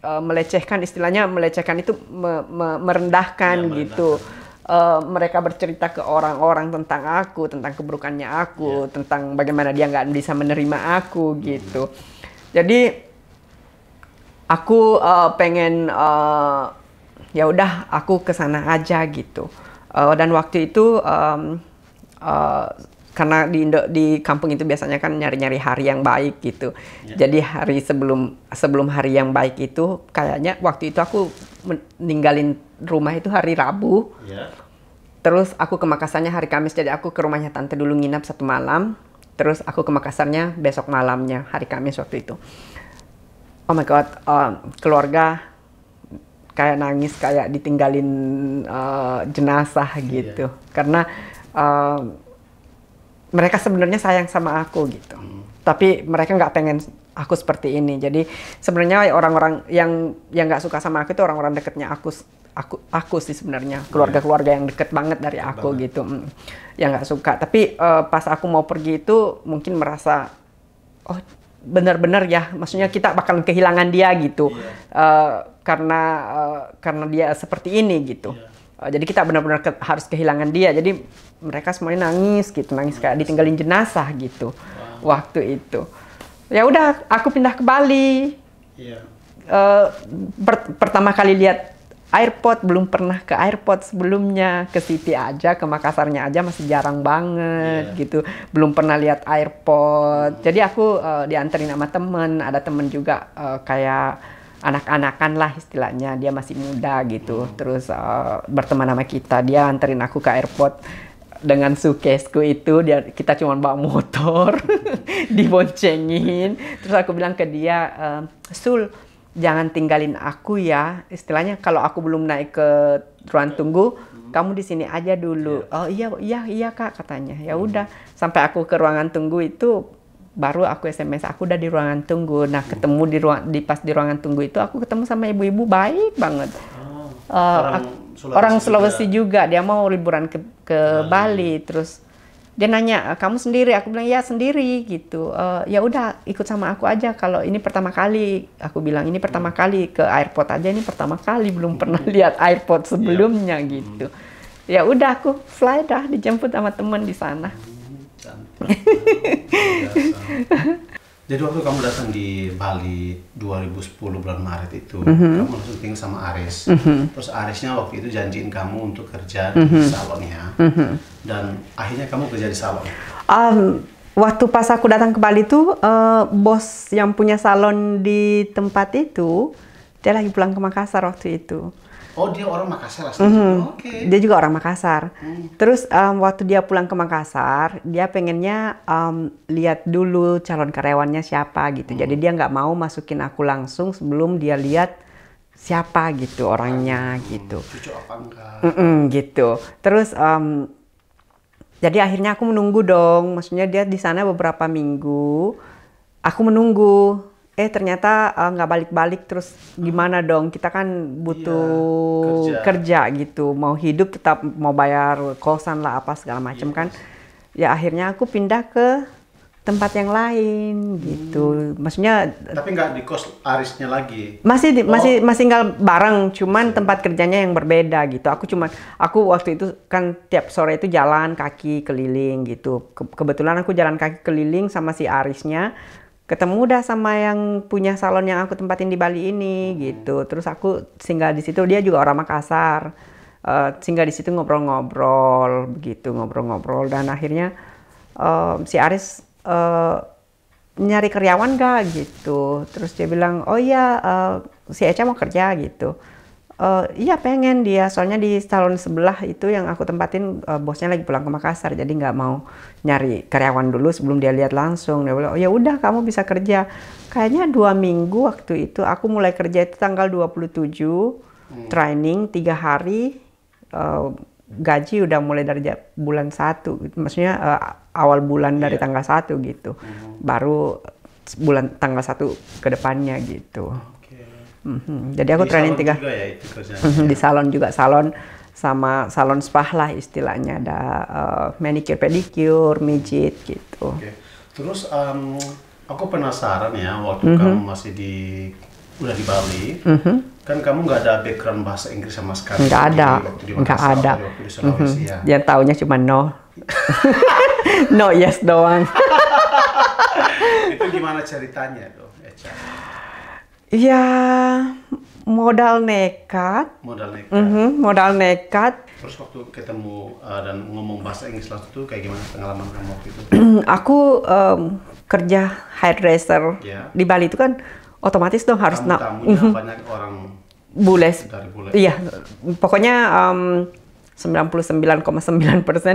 uh, melecehkan istilahnya melecehkan itu me- me- merendahkan Ya, gitu. Uh, mereka bercerita ke orang-orang tentang aku, tentang keburukannya aku, tentang bagaimana dia nggak bisa menerima aku gitu. Jadi aku uh, pengen uh, ya udah aku ke sana aja gitu. Uh, dan waktu itu um, uh, karena di Indo, di kampung itu biasanya kan nyari-nyari hari yang baik gitu. Jadi hari sebelum sebelum hari yang baik itu kayaknya waktu itu aku men- ninggalin rumah itu hari Rabu. Ya. Terus aku ke Makassarnya hari Kamis, jadi aku ke rumahnya tante dulu nginap satu malam. Terus aku ke Makassarnya besok malamnya, hari Kamis waktu itu. Oh my god, uh, keluarga kayak nangis, kayak ditinggalin uh, jenazah gitu. Karena uh, mereka sebenarnya sayang sama aku gitu. Tapi mereka nggak pengen aku seperti ini. Jadi sebenarnya orang-orang yang yang nggak suka sama aku itu orang-orang dekatnya aku aku aku sih sebenarnya keluarga-keluarga yang deket banget dari aku gitu. Mm. Yang nggak suka. Tapi eh, pas aku mau pergi itu mungkin merasa oh benar-benar ya maksudnya kita bakalan kehilangan dia gitu Eh, karena eh, karena dia seperti ini gitu. Eh, jadi kita benar-benar ke- harus kehilangan dia. Jadi mereka semuanya nangis gitu nangis kayak ditinggalin jenazah gitu waktu itu. Ya udah aku pindah ke Bali. Iya. Eh, per- pertama kali lihat airport belum pernah ke airport sebelumnya. Ke City aja ke Makassarnya aja masih jarang banget Iya. gitu. Belum pernah lihat airport. Jadi aku eh, dianterin sama temen. Ada temen juga eh, kayak anak-anakan lah istilahnya. Dia masih muda gitu. Terus eh, berteman sama kita. Dia anterin aku ke airport dengan suitcaseku itu. Dia kita cuma bawa motor *laughs* diboncengin. Terus aku bilang ke dia ehm, Sul jangan tinggalin aku ya. Istilahnya kalau aku belum naik ke ruang tunggu kamu di sini aja dulu. Oh iya iya iya kak katanya. Ya udah sampai aku ke ruangan tunggu itu baru aku SMS aku udah di ruangan tunggu. Nah ketemu di ruang di pas di ruangan tunggu itu aku ketemu sama ibu-ibu baik banget. Oh, Eh, orang Sulawesi orang juga. Sulawesi juga. dia mau liburan ke ke Bali. Terus dia nanya kamu sendiri? Aku bilang ya sendiri gitu. "Eh, ya udah ikut sama aku aja. Kalau ini pertama kali aku bilang ini pertama kali ke airport aja. Ini pertama kali belum pernah lihat airport sebelumnya gitu. Ya udah aku fly dah dijemput sama teman di sana. Jadi waktu kamu datang di Bali 2010 bulan Maret itu, Mhm. kamu langsung sama Aris. Terus Arisnya waktu itu janjiin kamu untuk kerja di Mhm. salonnya. Dan akhirnya kamu kerja di salon. Um, waktu pas aku datang ke Bali tuh eh, bos yang punya salon di tempat itu dia lagi pulang ke Makassar waktu itu Oh dia orang Makassar asli. Mhm. Oke. Dia juga orang Makassar. Terus em, waktu dia pulang ke Makassar, dia pengennya em, lihat dulu calon karyawannya siapa gitu. Jadi dia nggak mau masukin aku langsung sebelum dia lihat siapa gitu orangnya gitu. Cucu apa enggak? Mm-mm, gitu. Terus em, jadi akhirnya aku menunggu dong. Maksudnya dia di sana beberapa minggu. Aku menunggu. Eh ternyata eh, nggak balik-balik. Terus gimana dong? Kita kan butuh Iya, kerja. gitu. Mau hidup tetap mau bayar kosan lah apa segala macam kan. Ya akhirnya aku pindah ke tempat yang lain gitu. Maksudnya Tapi nggak di kos Arisnya lagi. masih di- Oh. masih masih tinggal bareng cuman tempat kerjanya yang berbeda gitu aku cuman aku waktu itu kan tiap sore itu jalan kaki keliling gitu Ke- kebetulan aku jalan kaki keliling sama si Arisnya ketemu dah sama yang punya salon yang aku tempatin di Bali ini gitu. Terus aku singgah di situ dia juga orang Makassar. Eh, singgah di situ ngobrol-ngobrol begitu ngobrol-ngobrol. Dan akhirnya eh, si Aris eh, nyari karyawan gak gitu. Terus dia bilang oh iya eh, si Eca mau kerja gitu "Eh, iya pengen dia. Soalnya di salon sebelah itu yang aku tempatin eh, bosnya lagi pulang ke Makassar jadi nggak mau nyari karyawan dulu sebelum dia lihat langsung. Dia bilang oh ya udah kamu bisa kerja. Kayaknya dua minggu waktu itu aku mulai kerja itu tanggal 27 training tiga hari eh, gaji udah mulai dari bulan satu maksudnya eh, awal bulan dari tanggal satu gitu. Baru bulan tanggal satu ke depannya gitu Mhm. jadi aku Di training tiga ya. Mhm, di salon juga salon sama salon spa lah istilahnya ada eh, manicure pedicure mijit gitu Oke. Terus em, Aku penasaran ya waktu Mhm. kamu masih di udah di Bali, kan kamu nggak ada background bahasa Inggris sama sekali. Nggak ada, nggak ada. Sulawesi ya. Dia taunya cuma no. *laughs* no yes doang. *laughs* Itu gimana ceritanya tuh? Ya modal nekat, Modal nekat. Mhm, modal nekat. Terus waktu ketemu uh, dan ngomong bahasa Inggris langsung tuh kayak gimana pengalaman kamu waktu itu? *clears throat* Aku em, kerja hairdresser Ya. di Bali itu kan otomatis dong harus na- Tamu-tamunya banyak orang bule. dari bule. Iya, pokoknya em, 99,9%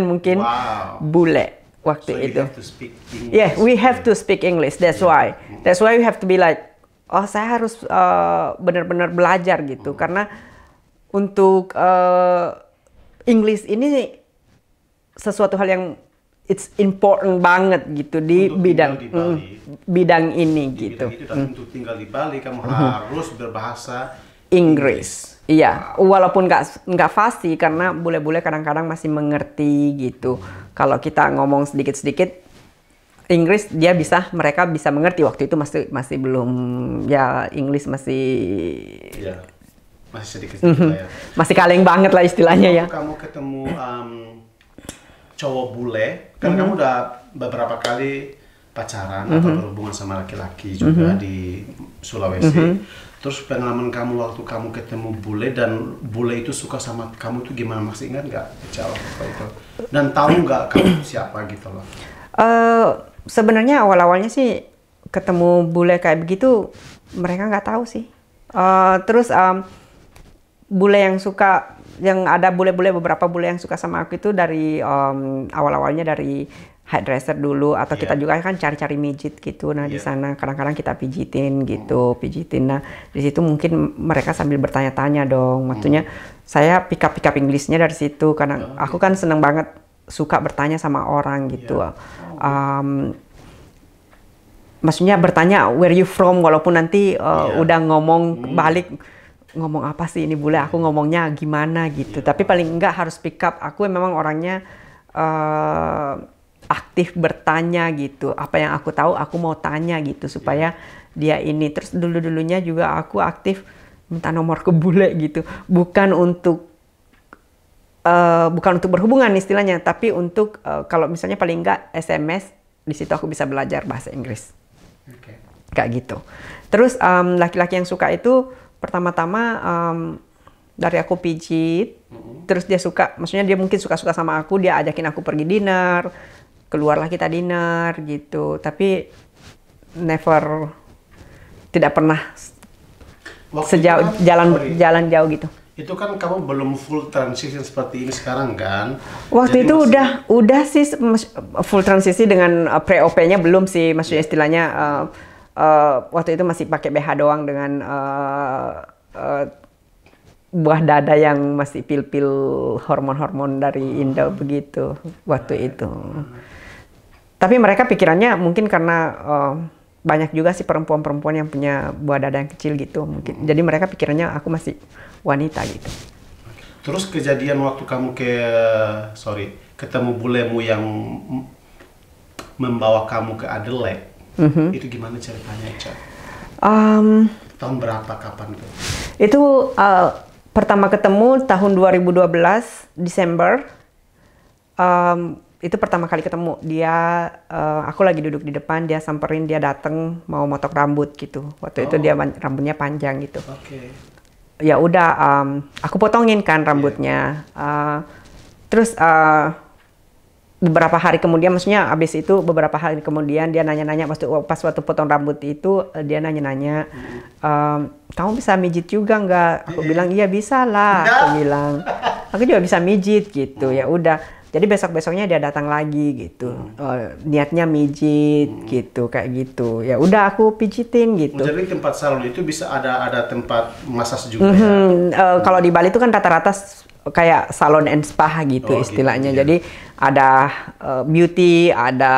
mungkin Wow. bule waktu So itu. have to speak English. Yeah, we have to speak English. That's why. That's why we have to be like, oh saya harus uh, benar-benar belajar gitu. Karena untuk uh, English ini sesuatu hal yang it's important banget gitu di Untuk bidang di Bali. mm, bidang ini Di gitu. bidang itu dan untuk tinggal di Bali kamu harus berbahasa Inggris. Iya, walaupun nggak nggak fasih karena bule-bule kadang-kadang masih mengerti gitu. Kalau kita ngomong sedikit-sedikit Inggris dia bisa mereka bisa mengerti waktu itu masih masih belum ya Inggris masih Iya. Masih sedikit sedikit Mhm. lah ya. masih kaleng banget lah istilahnya ya. Waktu kamu ketemu um, cowok bule, kan Mhm. kamu udah beberapa kali pacaran atau berhubungan sama laki-laki juga Mhm. di Sulawesi. Terus pengalaman kamu waktu kamu ketemu bule dan bule itu suka sama kamu tuh gimana? Masih ingat nggak Jawab apa itu? Dan tahu nggak kamu siapa gitu loh? Eh sebenarnya awal-awalnya sih ketemu bule kayak begitu mereka nggak tahu sih. Eh terus em, bule yang suka yang ada bule-bule beberapa bule yang suka sama aku itu dari em, awal-awalnya dari hairdresser dulu atau kita Iya. juga kan cari-cari mijit gitu. Nah di Iya. sana kadang-kadang kita pijitin gitu, pijitin. Nah di situ mungkin mereka sambil bertanya-tanya dong. Maksudnya saya pick up pick up Inggrisnya dari situ karena Oh, aku kan seneng banget suka bertanya sama orang gitu. Iya. Um, maksudnya bertanya where you from? Walaupun nanti uh, Iya. udah ngomong balik ngomong apa sih ini bule? Aku ngomongnya gimana? gitu. Iya. tapi paling enggak harus pick up aku memang orangnya uh, aktif bertanya gitu. Apa yang aku tahu aku mau tanya gitu supaya dia ini. Terus dulu dulunya juga aku aktif minta nomor ke bule gitu. Bukan untuk eh, bukan untuk berhubungan istilahnya, tapi untuk eh, kalau misalnya paling enggak SMS, di situ aku bisa belajar bahasa Inggris. Oke. Kayak gitu. Terus laki-laki yang suka itu pertama-tama em, dari aku pijit, terus dia suka, maksudnya dia mungkin suka-suka sama aku, dia ajakin aku pergi dinner, keluarlah kita dinner gitu. Tapi never tidak pernah Waktu sejauh itu kan- jalan sorry. jalan jauh gitu. Itu kan kamu belum full transition seperti ini sekarang kan? Waktu Jadi itu masih- udah udah sih full transisi dengan uh, pre-OP-nya belum sih, maksudnya istilahnya uh, uh, waktu itu masih pakai BH doang dengan uh, uh, buah dada yang masih pil-pil hormon-hormon dari Indo begitu waktu itu. Tapi mereka pikirannya mungkin karena uh, banyak juga sih perempuan-perempuan yang punya buah dada yang kecil gitu mungkin. Jadi mereka pikirannya aku masih wanita gitu. Terus kejadian waktu kamu ke sorry ketemu bulemu yang membawa kamu ke Adelaide, Mhm. itu gimana ceritanya, Ca? Um, Tahun berapa kapan tuh? Itu uh, pertama ketemu tahun 2012 Desember. Um, itu pertama kali ketemu dia. uh, aku lagi duduk di depan, dia samperin, dia dateng mau motok rambut gitu. Waktu itu Oh. dia ban- rambutnya panjang gitu. Oke. Ya udah, um, aku potongin kan rambutnya. Uh, terus uh, beberapa hari kemudian, maksudnya abis itu beberapa hari kemudian dia nanya-nanya pas, pas waktu potong rambut itu uh, dia nanya-nanya, um, kamu bisa mijit juga nggak? Aku bilang iya bisa lah. Aku bilang, aku juga bisa mijit gitu. Ya udah. Jadi besok besoknya dia datang lagi gitu. Uh, niatnya mijit gitu kayak gitu. Ya udah aku pijitin gitu. Jadi tempat salon itu bisa ada ada tempat massage juga ya? Hmm, eh, kalau di Bali itu kan rata-rata kayak salon and spa gitu Oh, istilahnya. gitu, iya. Jadi ada eh, beauty, ada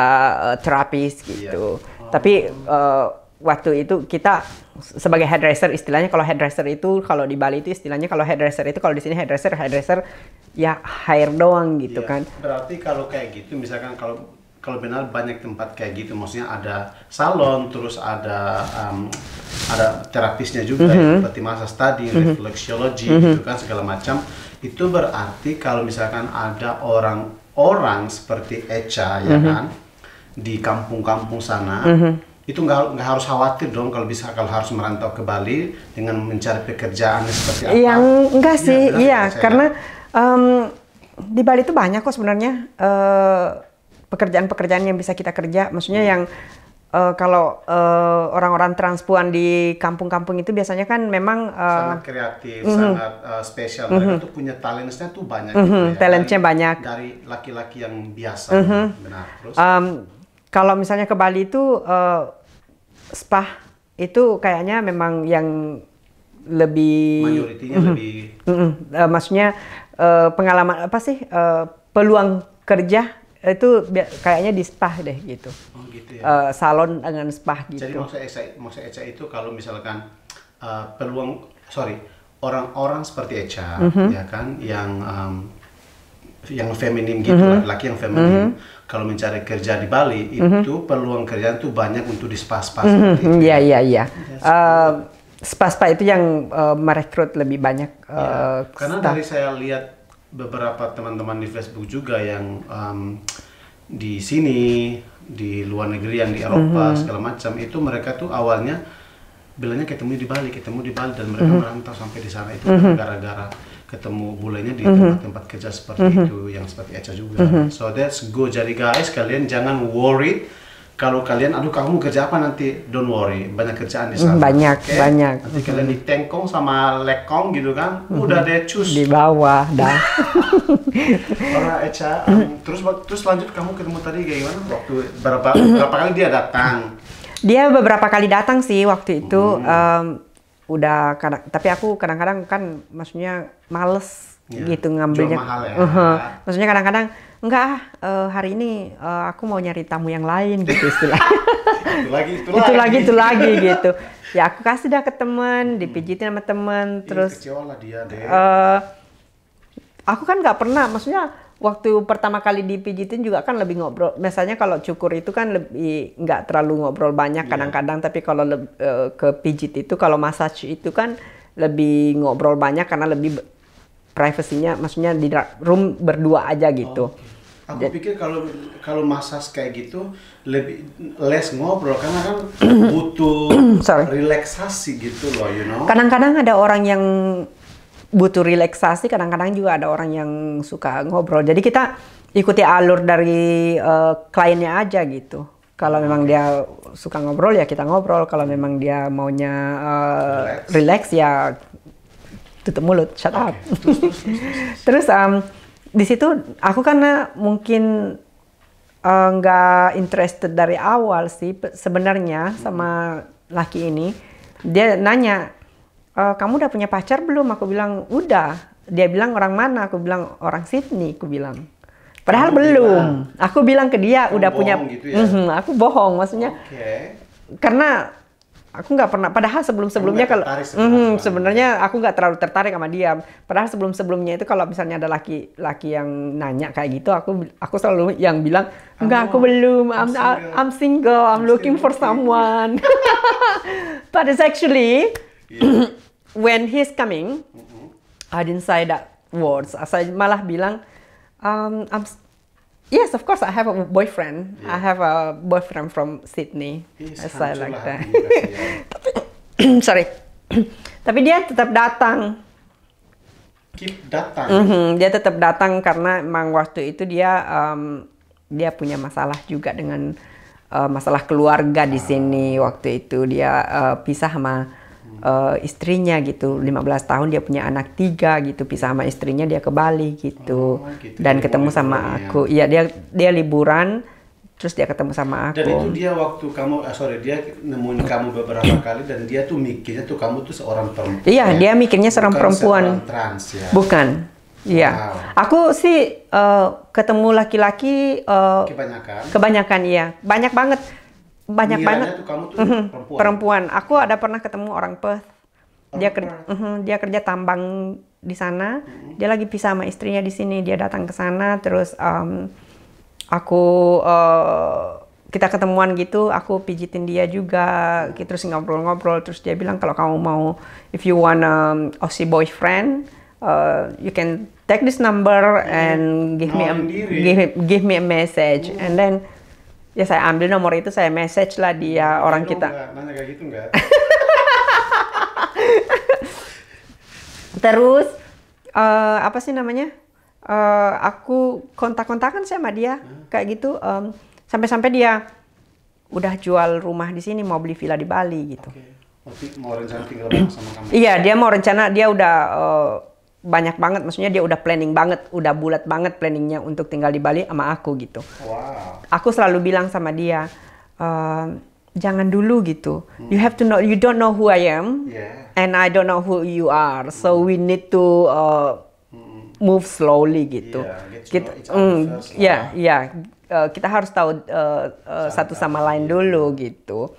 eh, terapis gitu. Iya. Tapi eh, waktu itu kita sebagai hairdresser istilahnya kalau hairdresser itu kalau di Bali itu istilahnya kalau hairdresser itu kalau di sini hairdresser hairdresser ya hair doang gitu Iya. kan. Berarti kalau kayak gitu, misalkan kalau kalau benar banyak tempat kayak gitu, maksudnya ada salon, terus ada um, ada terapisnya juga, Mhm. seperti masa study, reflexology, gitu kan segala macam. Itu berarti kalau misalkan ada orang-orang seperti Echa, ya Mhm. kan, di kampung-kampung sana, itu nggak nggak harus khawatir dong kalau bisa kalau harus merantau ke Bali dengan mencari pekerjaan seperti apa. Yang enggak Iya, sih, iya, karena em, di Bali itu banyak kok sebenarnya eh, pekerjaan-pekerjaan yang bisa kita kerja. Maksudnya yang eh, kalau eh, orang-orang transpuan di kampung-kampung itu biasanya kan memang eh, sangat kreatif, sangat uh, spesial. Mereka tuh punya talentnya tuh banyak gitu Mhm, ya. talentnya Dari- banyak. Dari laki-laki yang biasa, benar. Terus em, kalau misalnya ke Bali itu eh, spa itu kayaknya memang yang lebih mayoritinya lebih Mm-mm. Eh, maksudnya eh, pengalaman apa sih eh, peluang kerja itu kayaknya di spa deh gitu. oh gitu ya. Eh, salon dengan spa Jadi gitu. maksud Eca, maksud Eca itu kalau misalkan uh, peluang sorry orang-orang seperti Eca Mhm. ya kan yang um, yang feminim gitu laki-laki yang feminim kalau mencari kerja di Bali itu peluang kerjaan tuh banyak untuk di spa-spa itu. Mhm, Iya iya. Iya. Eh, Spa-spa itu yang eh, merekrut lebih banyak eh, Ya, karena staff. dari saya lihat beberapa teman-teman di Facebook juga yang um, di sini di luar negeri yang di Eropa segala macam itu mereka tuh awalnya bilangnya ketemu di Bali ketemu di Bali dan mereka merantau sampai di sana. Itu kan gara-gara ketemu bulenya di tempat-tempat kerja seperti itu yang seperti Eca juga. So that's good. Jadi guys kalian jangan worry kalau kalian aduh kamu kerja apa nanti? Don't worry. Banyak kerjaan di sana. Banyak, oke? banyak. nanti kalian ditengkong sama lekong gitu kan? Udah deh cus. Di bawah dah. *laughs* Ora Eca, um, terus terus lanjut kamu ketemu tadi kayak gimana? Waktu berapa berapa kali dia datang? Dia beberapa kali datang sih waktu itu Hmm. em, udah kadang tapi aku kadang-kadang kan maksudnya males Iya, gitu ngambilnya. mahal ya. Uh-huh. Maksudnya kadang-kadang enggak ah eh, hari ini eh, aku mau nyari tamu yang lain gitu istilahnya. *laughs* Itu lagi itu, itu lagi itu lagi gitu. Ya aku kasih dah ke teman, dipijitin sama teman, Terus terus dia deh. eh aku kan nggak pernah, maksudnya waktu pertama kali dipijitin juga kan lebih ngobrol. Biasanya kalau cukur itu kan lebih nggak terlalu ngobrol banyak Iya. kadang-kadang, tapi kalau leb- eh, ke pijit itu, kalau massage itu kan lebih ngobrol banyak karena lebih privasinya, maksudnya di room berdua aja gitu. Aku pikir kalau kalau massage kayak gitu lebih less ngobrol karena kan *clears throat* butuh Sorry. relaksasi gitu loh, you know. Kadang-kadang ada orang yang butuh relaksasi, kadang-kadang juga ada orang yang suka ngobrol. Jadi kita ikuti alur dari eh, kliennya aja gitu. Kalau memang dia suka ngobrol ya kita ngobrol. Kalau memang dia maunya eh, relax. ya tutup mulut, shut up. *laughs* Terus em, di situ aku karena mungkin eh, nggak interested dari awal sih sebenarnya sama laki ini. Dia nanya, "E, kamu udah punya pacar belum? Aku bilang udah. Dia bilang orang mana? Aku bilang orang Sydney. Aku bilang. Padahal Kamu belum. bilang. Aku bilang ke dia udah punya. gitu ya? Mhm, aku bohong, maksudnya Oke. karena aku nggak pernah padahal sebelum sebelumnya nggak kalau tertarik sebenarnya Mhm, aku nggak terlalu tertarik sama dia padahal sebelum sebelumnya itu kalau misalnya ada laki laki yang nanya kayak gitu aku aku selalu yang bilang enggak aku belum I'm, I'm single. I'm single I'm, looking for looking." someone *laughs* but it's actually Iya. When he's coming I didn't say that words saya malah bilang um, I'm Yes, of course. I have a boyfriend. I have a boyfriend from Sydney. Ih, I say like that. *coughs* Sorry. *coughs* Tapi dia tetap datang. Keep datang. Mhm, Dia tetap datang karena emang waktu itu dia em, dia punya masalah juga dengan eh, masalah keluarga di sini waktu itu dia eh, pisah sama eh, istrinya gitu 15 tahun dia punya anak tiga gitu pisah sama istrinya dia ke Bali gitu Oh, gitu. dan Dia ketemu sama ya. aku iya dia dia liburan terus dia ketemu sama Dan itu aku dia waktu kamu, ah, sorry dia nemuin kamu beberapa kali dan dia tuh mikirnya tuh kamu tuh seorang perempuan. Iya, dia mikirnya seorang Bukan perempuan. seorang trans ya. bukan iya Wow. aku sih eh, ketemu laki-laki eh, Kebanyakan. Kebanyakan iya, banyak banget, banyak banget tuh kamu tuh Mhm, perempuan. perempuan. Aku ada pernah ketemu orang Perth. Dia kerja, mhm, dia kerja tambang di sana. Mhm. Dia lagi pisah sama istrinya di sini. Dia datang ke sana, terus em, aku eh, kita ketemuan gitu, aku pijitin dia juga, gitu, terus ngobrol-ngobrol, terus dia bilang kalau kamu mau, if you want um, Aussie boyfriend, uh, you can take this number and give me a, give, give me a message, and then ya saya ambil nomor itu, saya message lah dia orang Aduh, kita. nanya kayak gitu nggak? *laughs* Terus eh, apa sih namanya? Eh, aku kontak-kontakan sama dia kayak gitu em, sampai-sampai dia udah jual rumah di sini mau beli villa di Bali gitu. Berarti mau rencana tinggal sama kamu. Iya, dia mau rencana dia udah eh, banyak banget maksudnya dia udah planning banget, udah bulat banget planningnya untuk tinggal di Bali sama aku gitu. Wow. Aku selalu bilang sama dia eh, jangan dulu gitu. You have to know you don't know who I am. Yeah. and I don't know who you are. So we need to uh, move slowly gitu. Yeah, Kita, mm, ya, ya. Uh, kita harus tahu uh, uh, satu sama lain dulu gitu.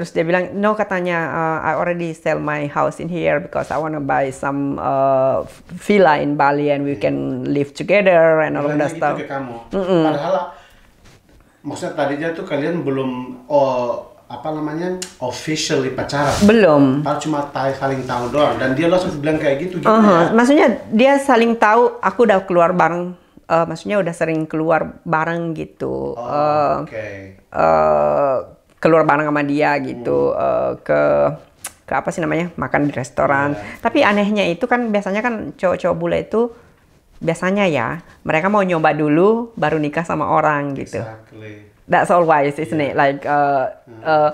Terus dia bilang, no katanya, uh, I already sell my house in here because I wanna buy some uh, villa in Bali and we can live together and all of that gitu stuff. ke kamu. Padahal maksudnya tadinya tuh kalian belum oh, apa namanya officially pacaran. Belum. Padahal cuma tahu saling tahu doang dan dia langsung bilang kayak gitu gitu Uh-huh. ya. Maksudnya dia saling tahu aku udah keluar bareng, eh, maksudnya udah sering keluar bareng gitu. Oh, Eh, Oke. eh, keluar bareng sama dia gitu eh, ke ke apa sih namanya makan di restoran. Iya. Tapi anehnya itu kan biasanya kan cowok-cowok bule itu biasanya ya mereka mau nyoba dulu baru nikah sama orang gitu. Exactly. That's always, isn't it? Like, uh, uh,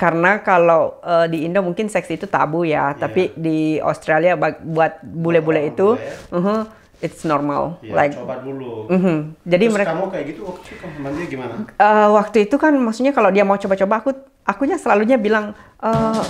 karena kalau uh, di Indo mungkin seks itu tabu ya, tapi di Australia buat bule-bule itu, bule. uh-huh, it's normal. Ya, like, coba dulu. mhm. jadi Terus mereka kamu kayak gitu waktu itu kamu dia gimana? uh, waktu itu kan maksudnya kalau dia mau coba-coba aku, akunya selalunya bilang, uh,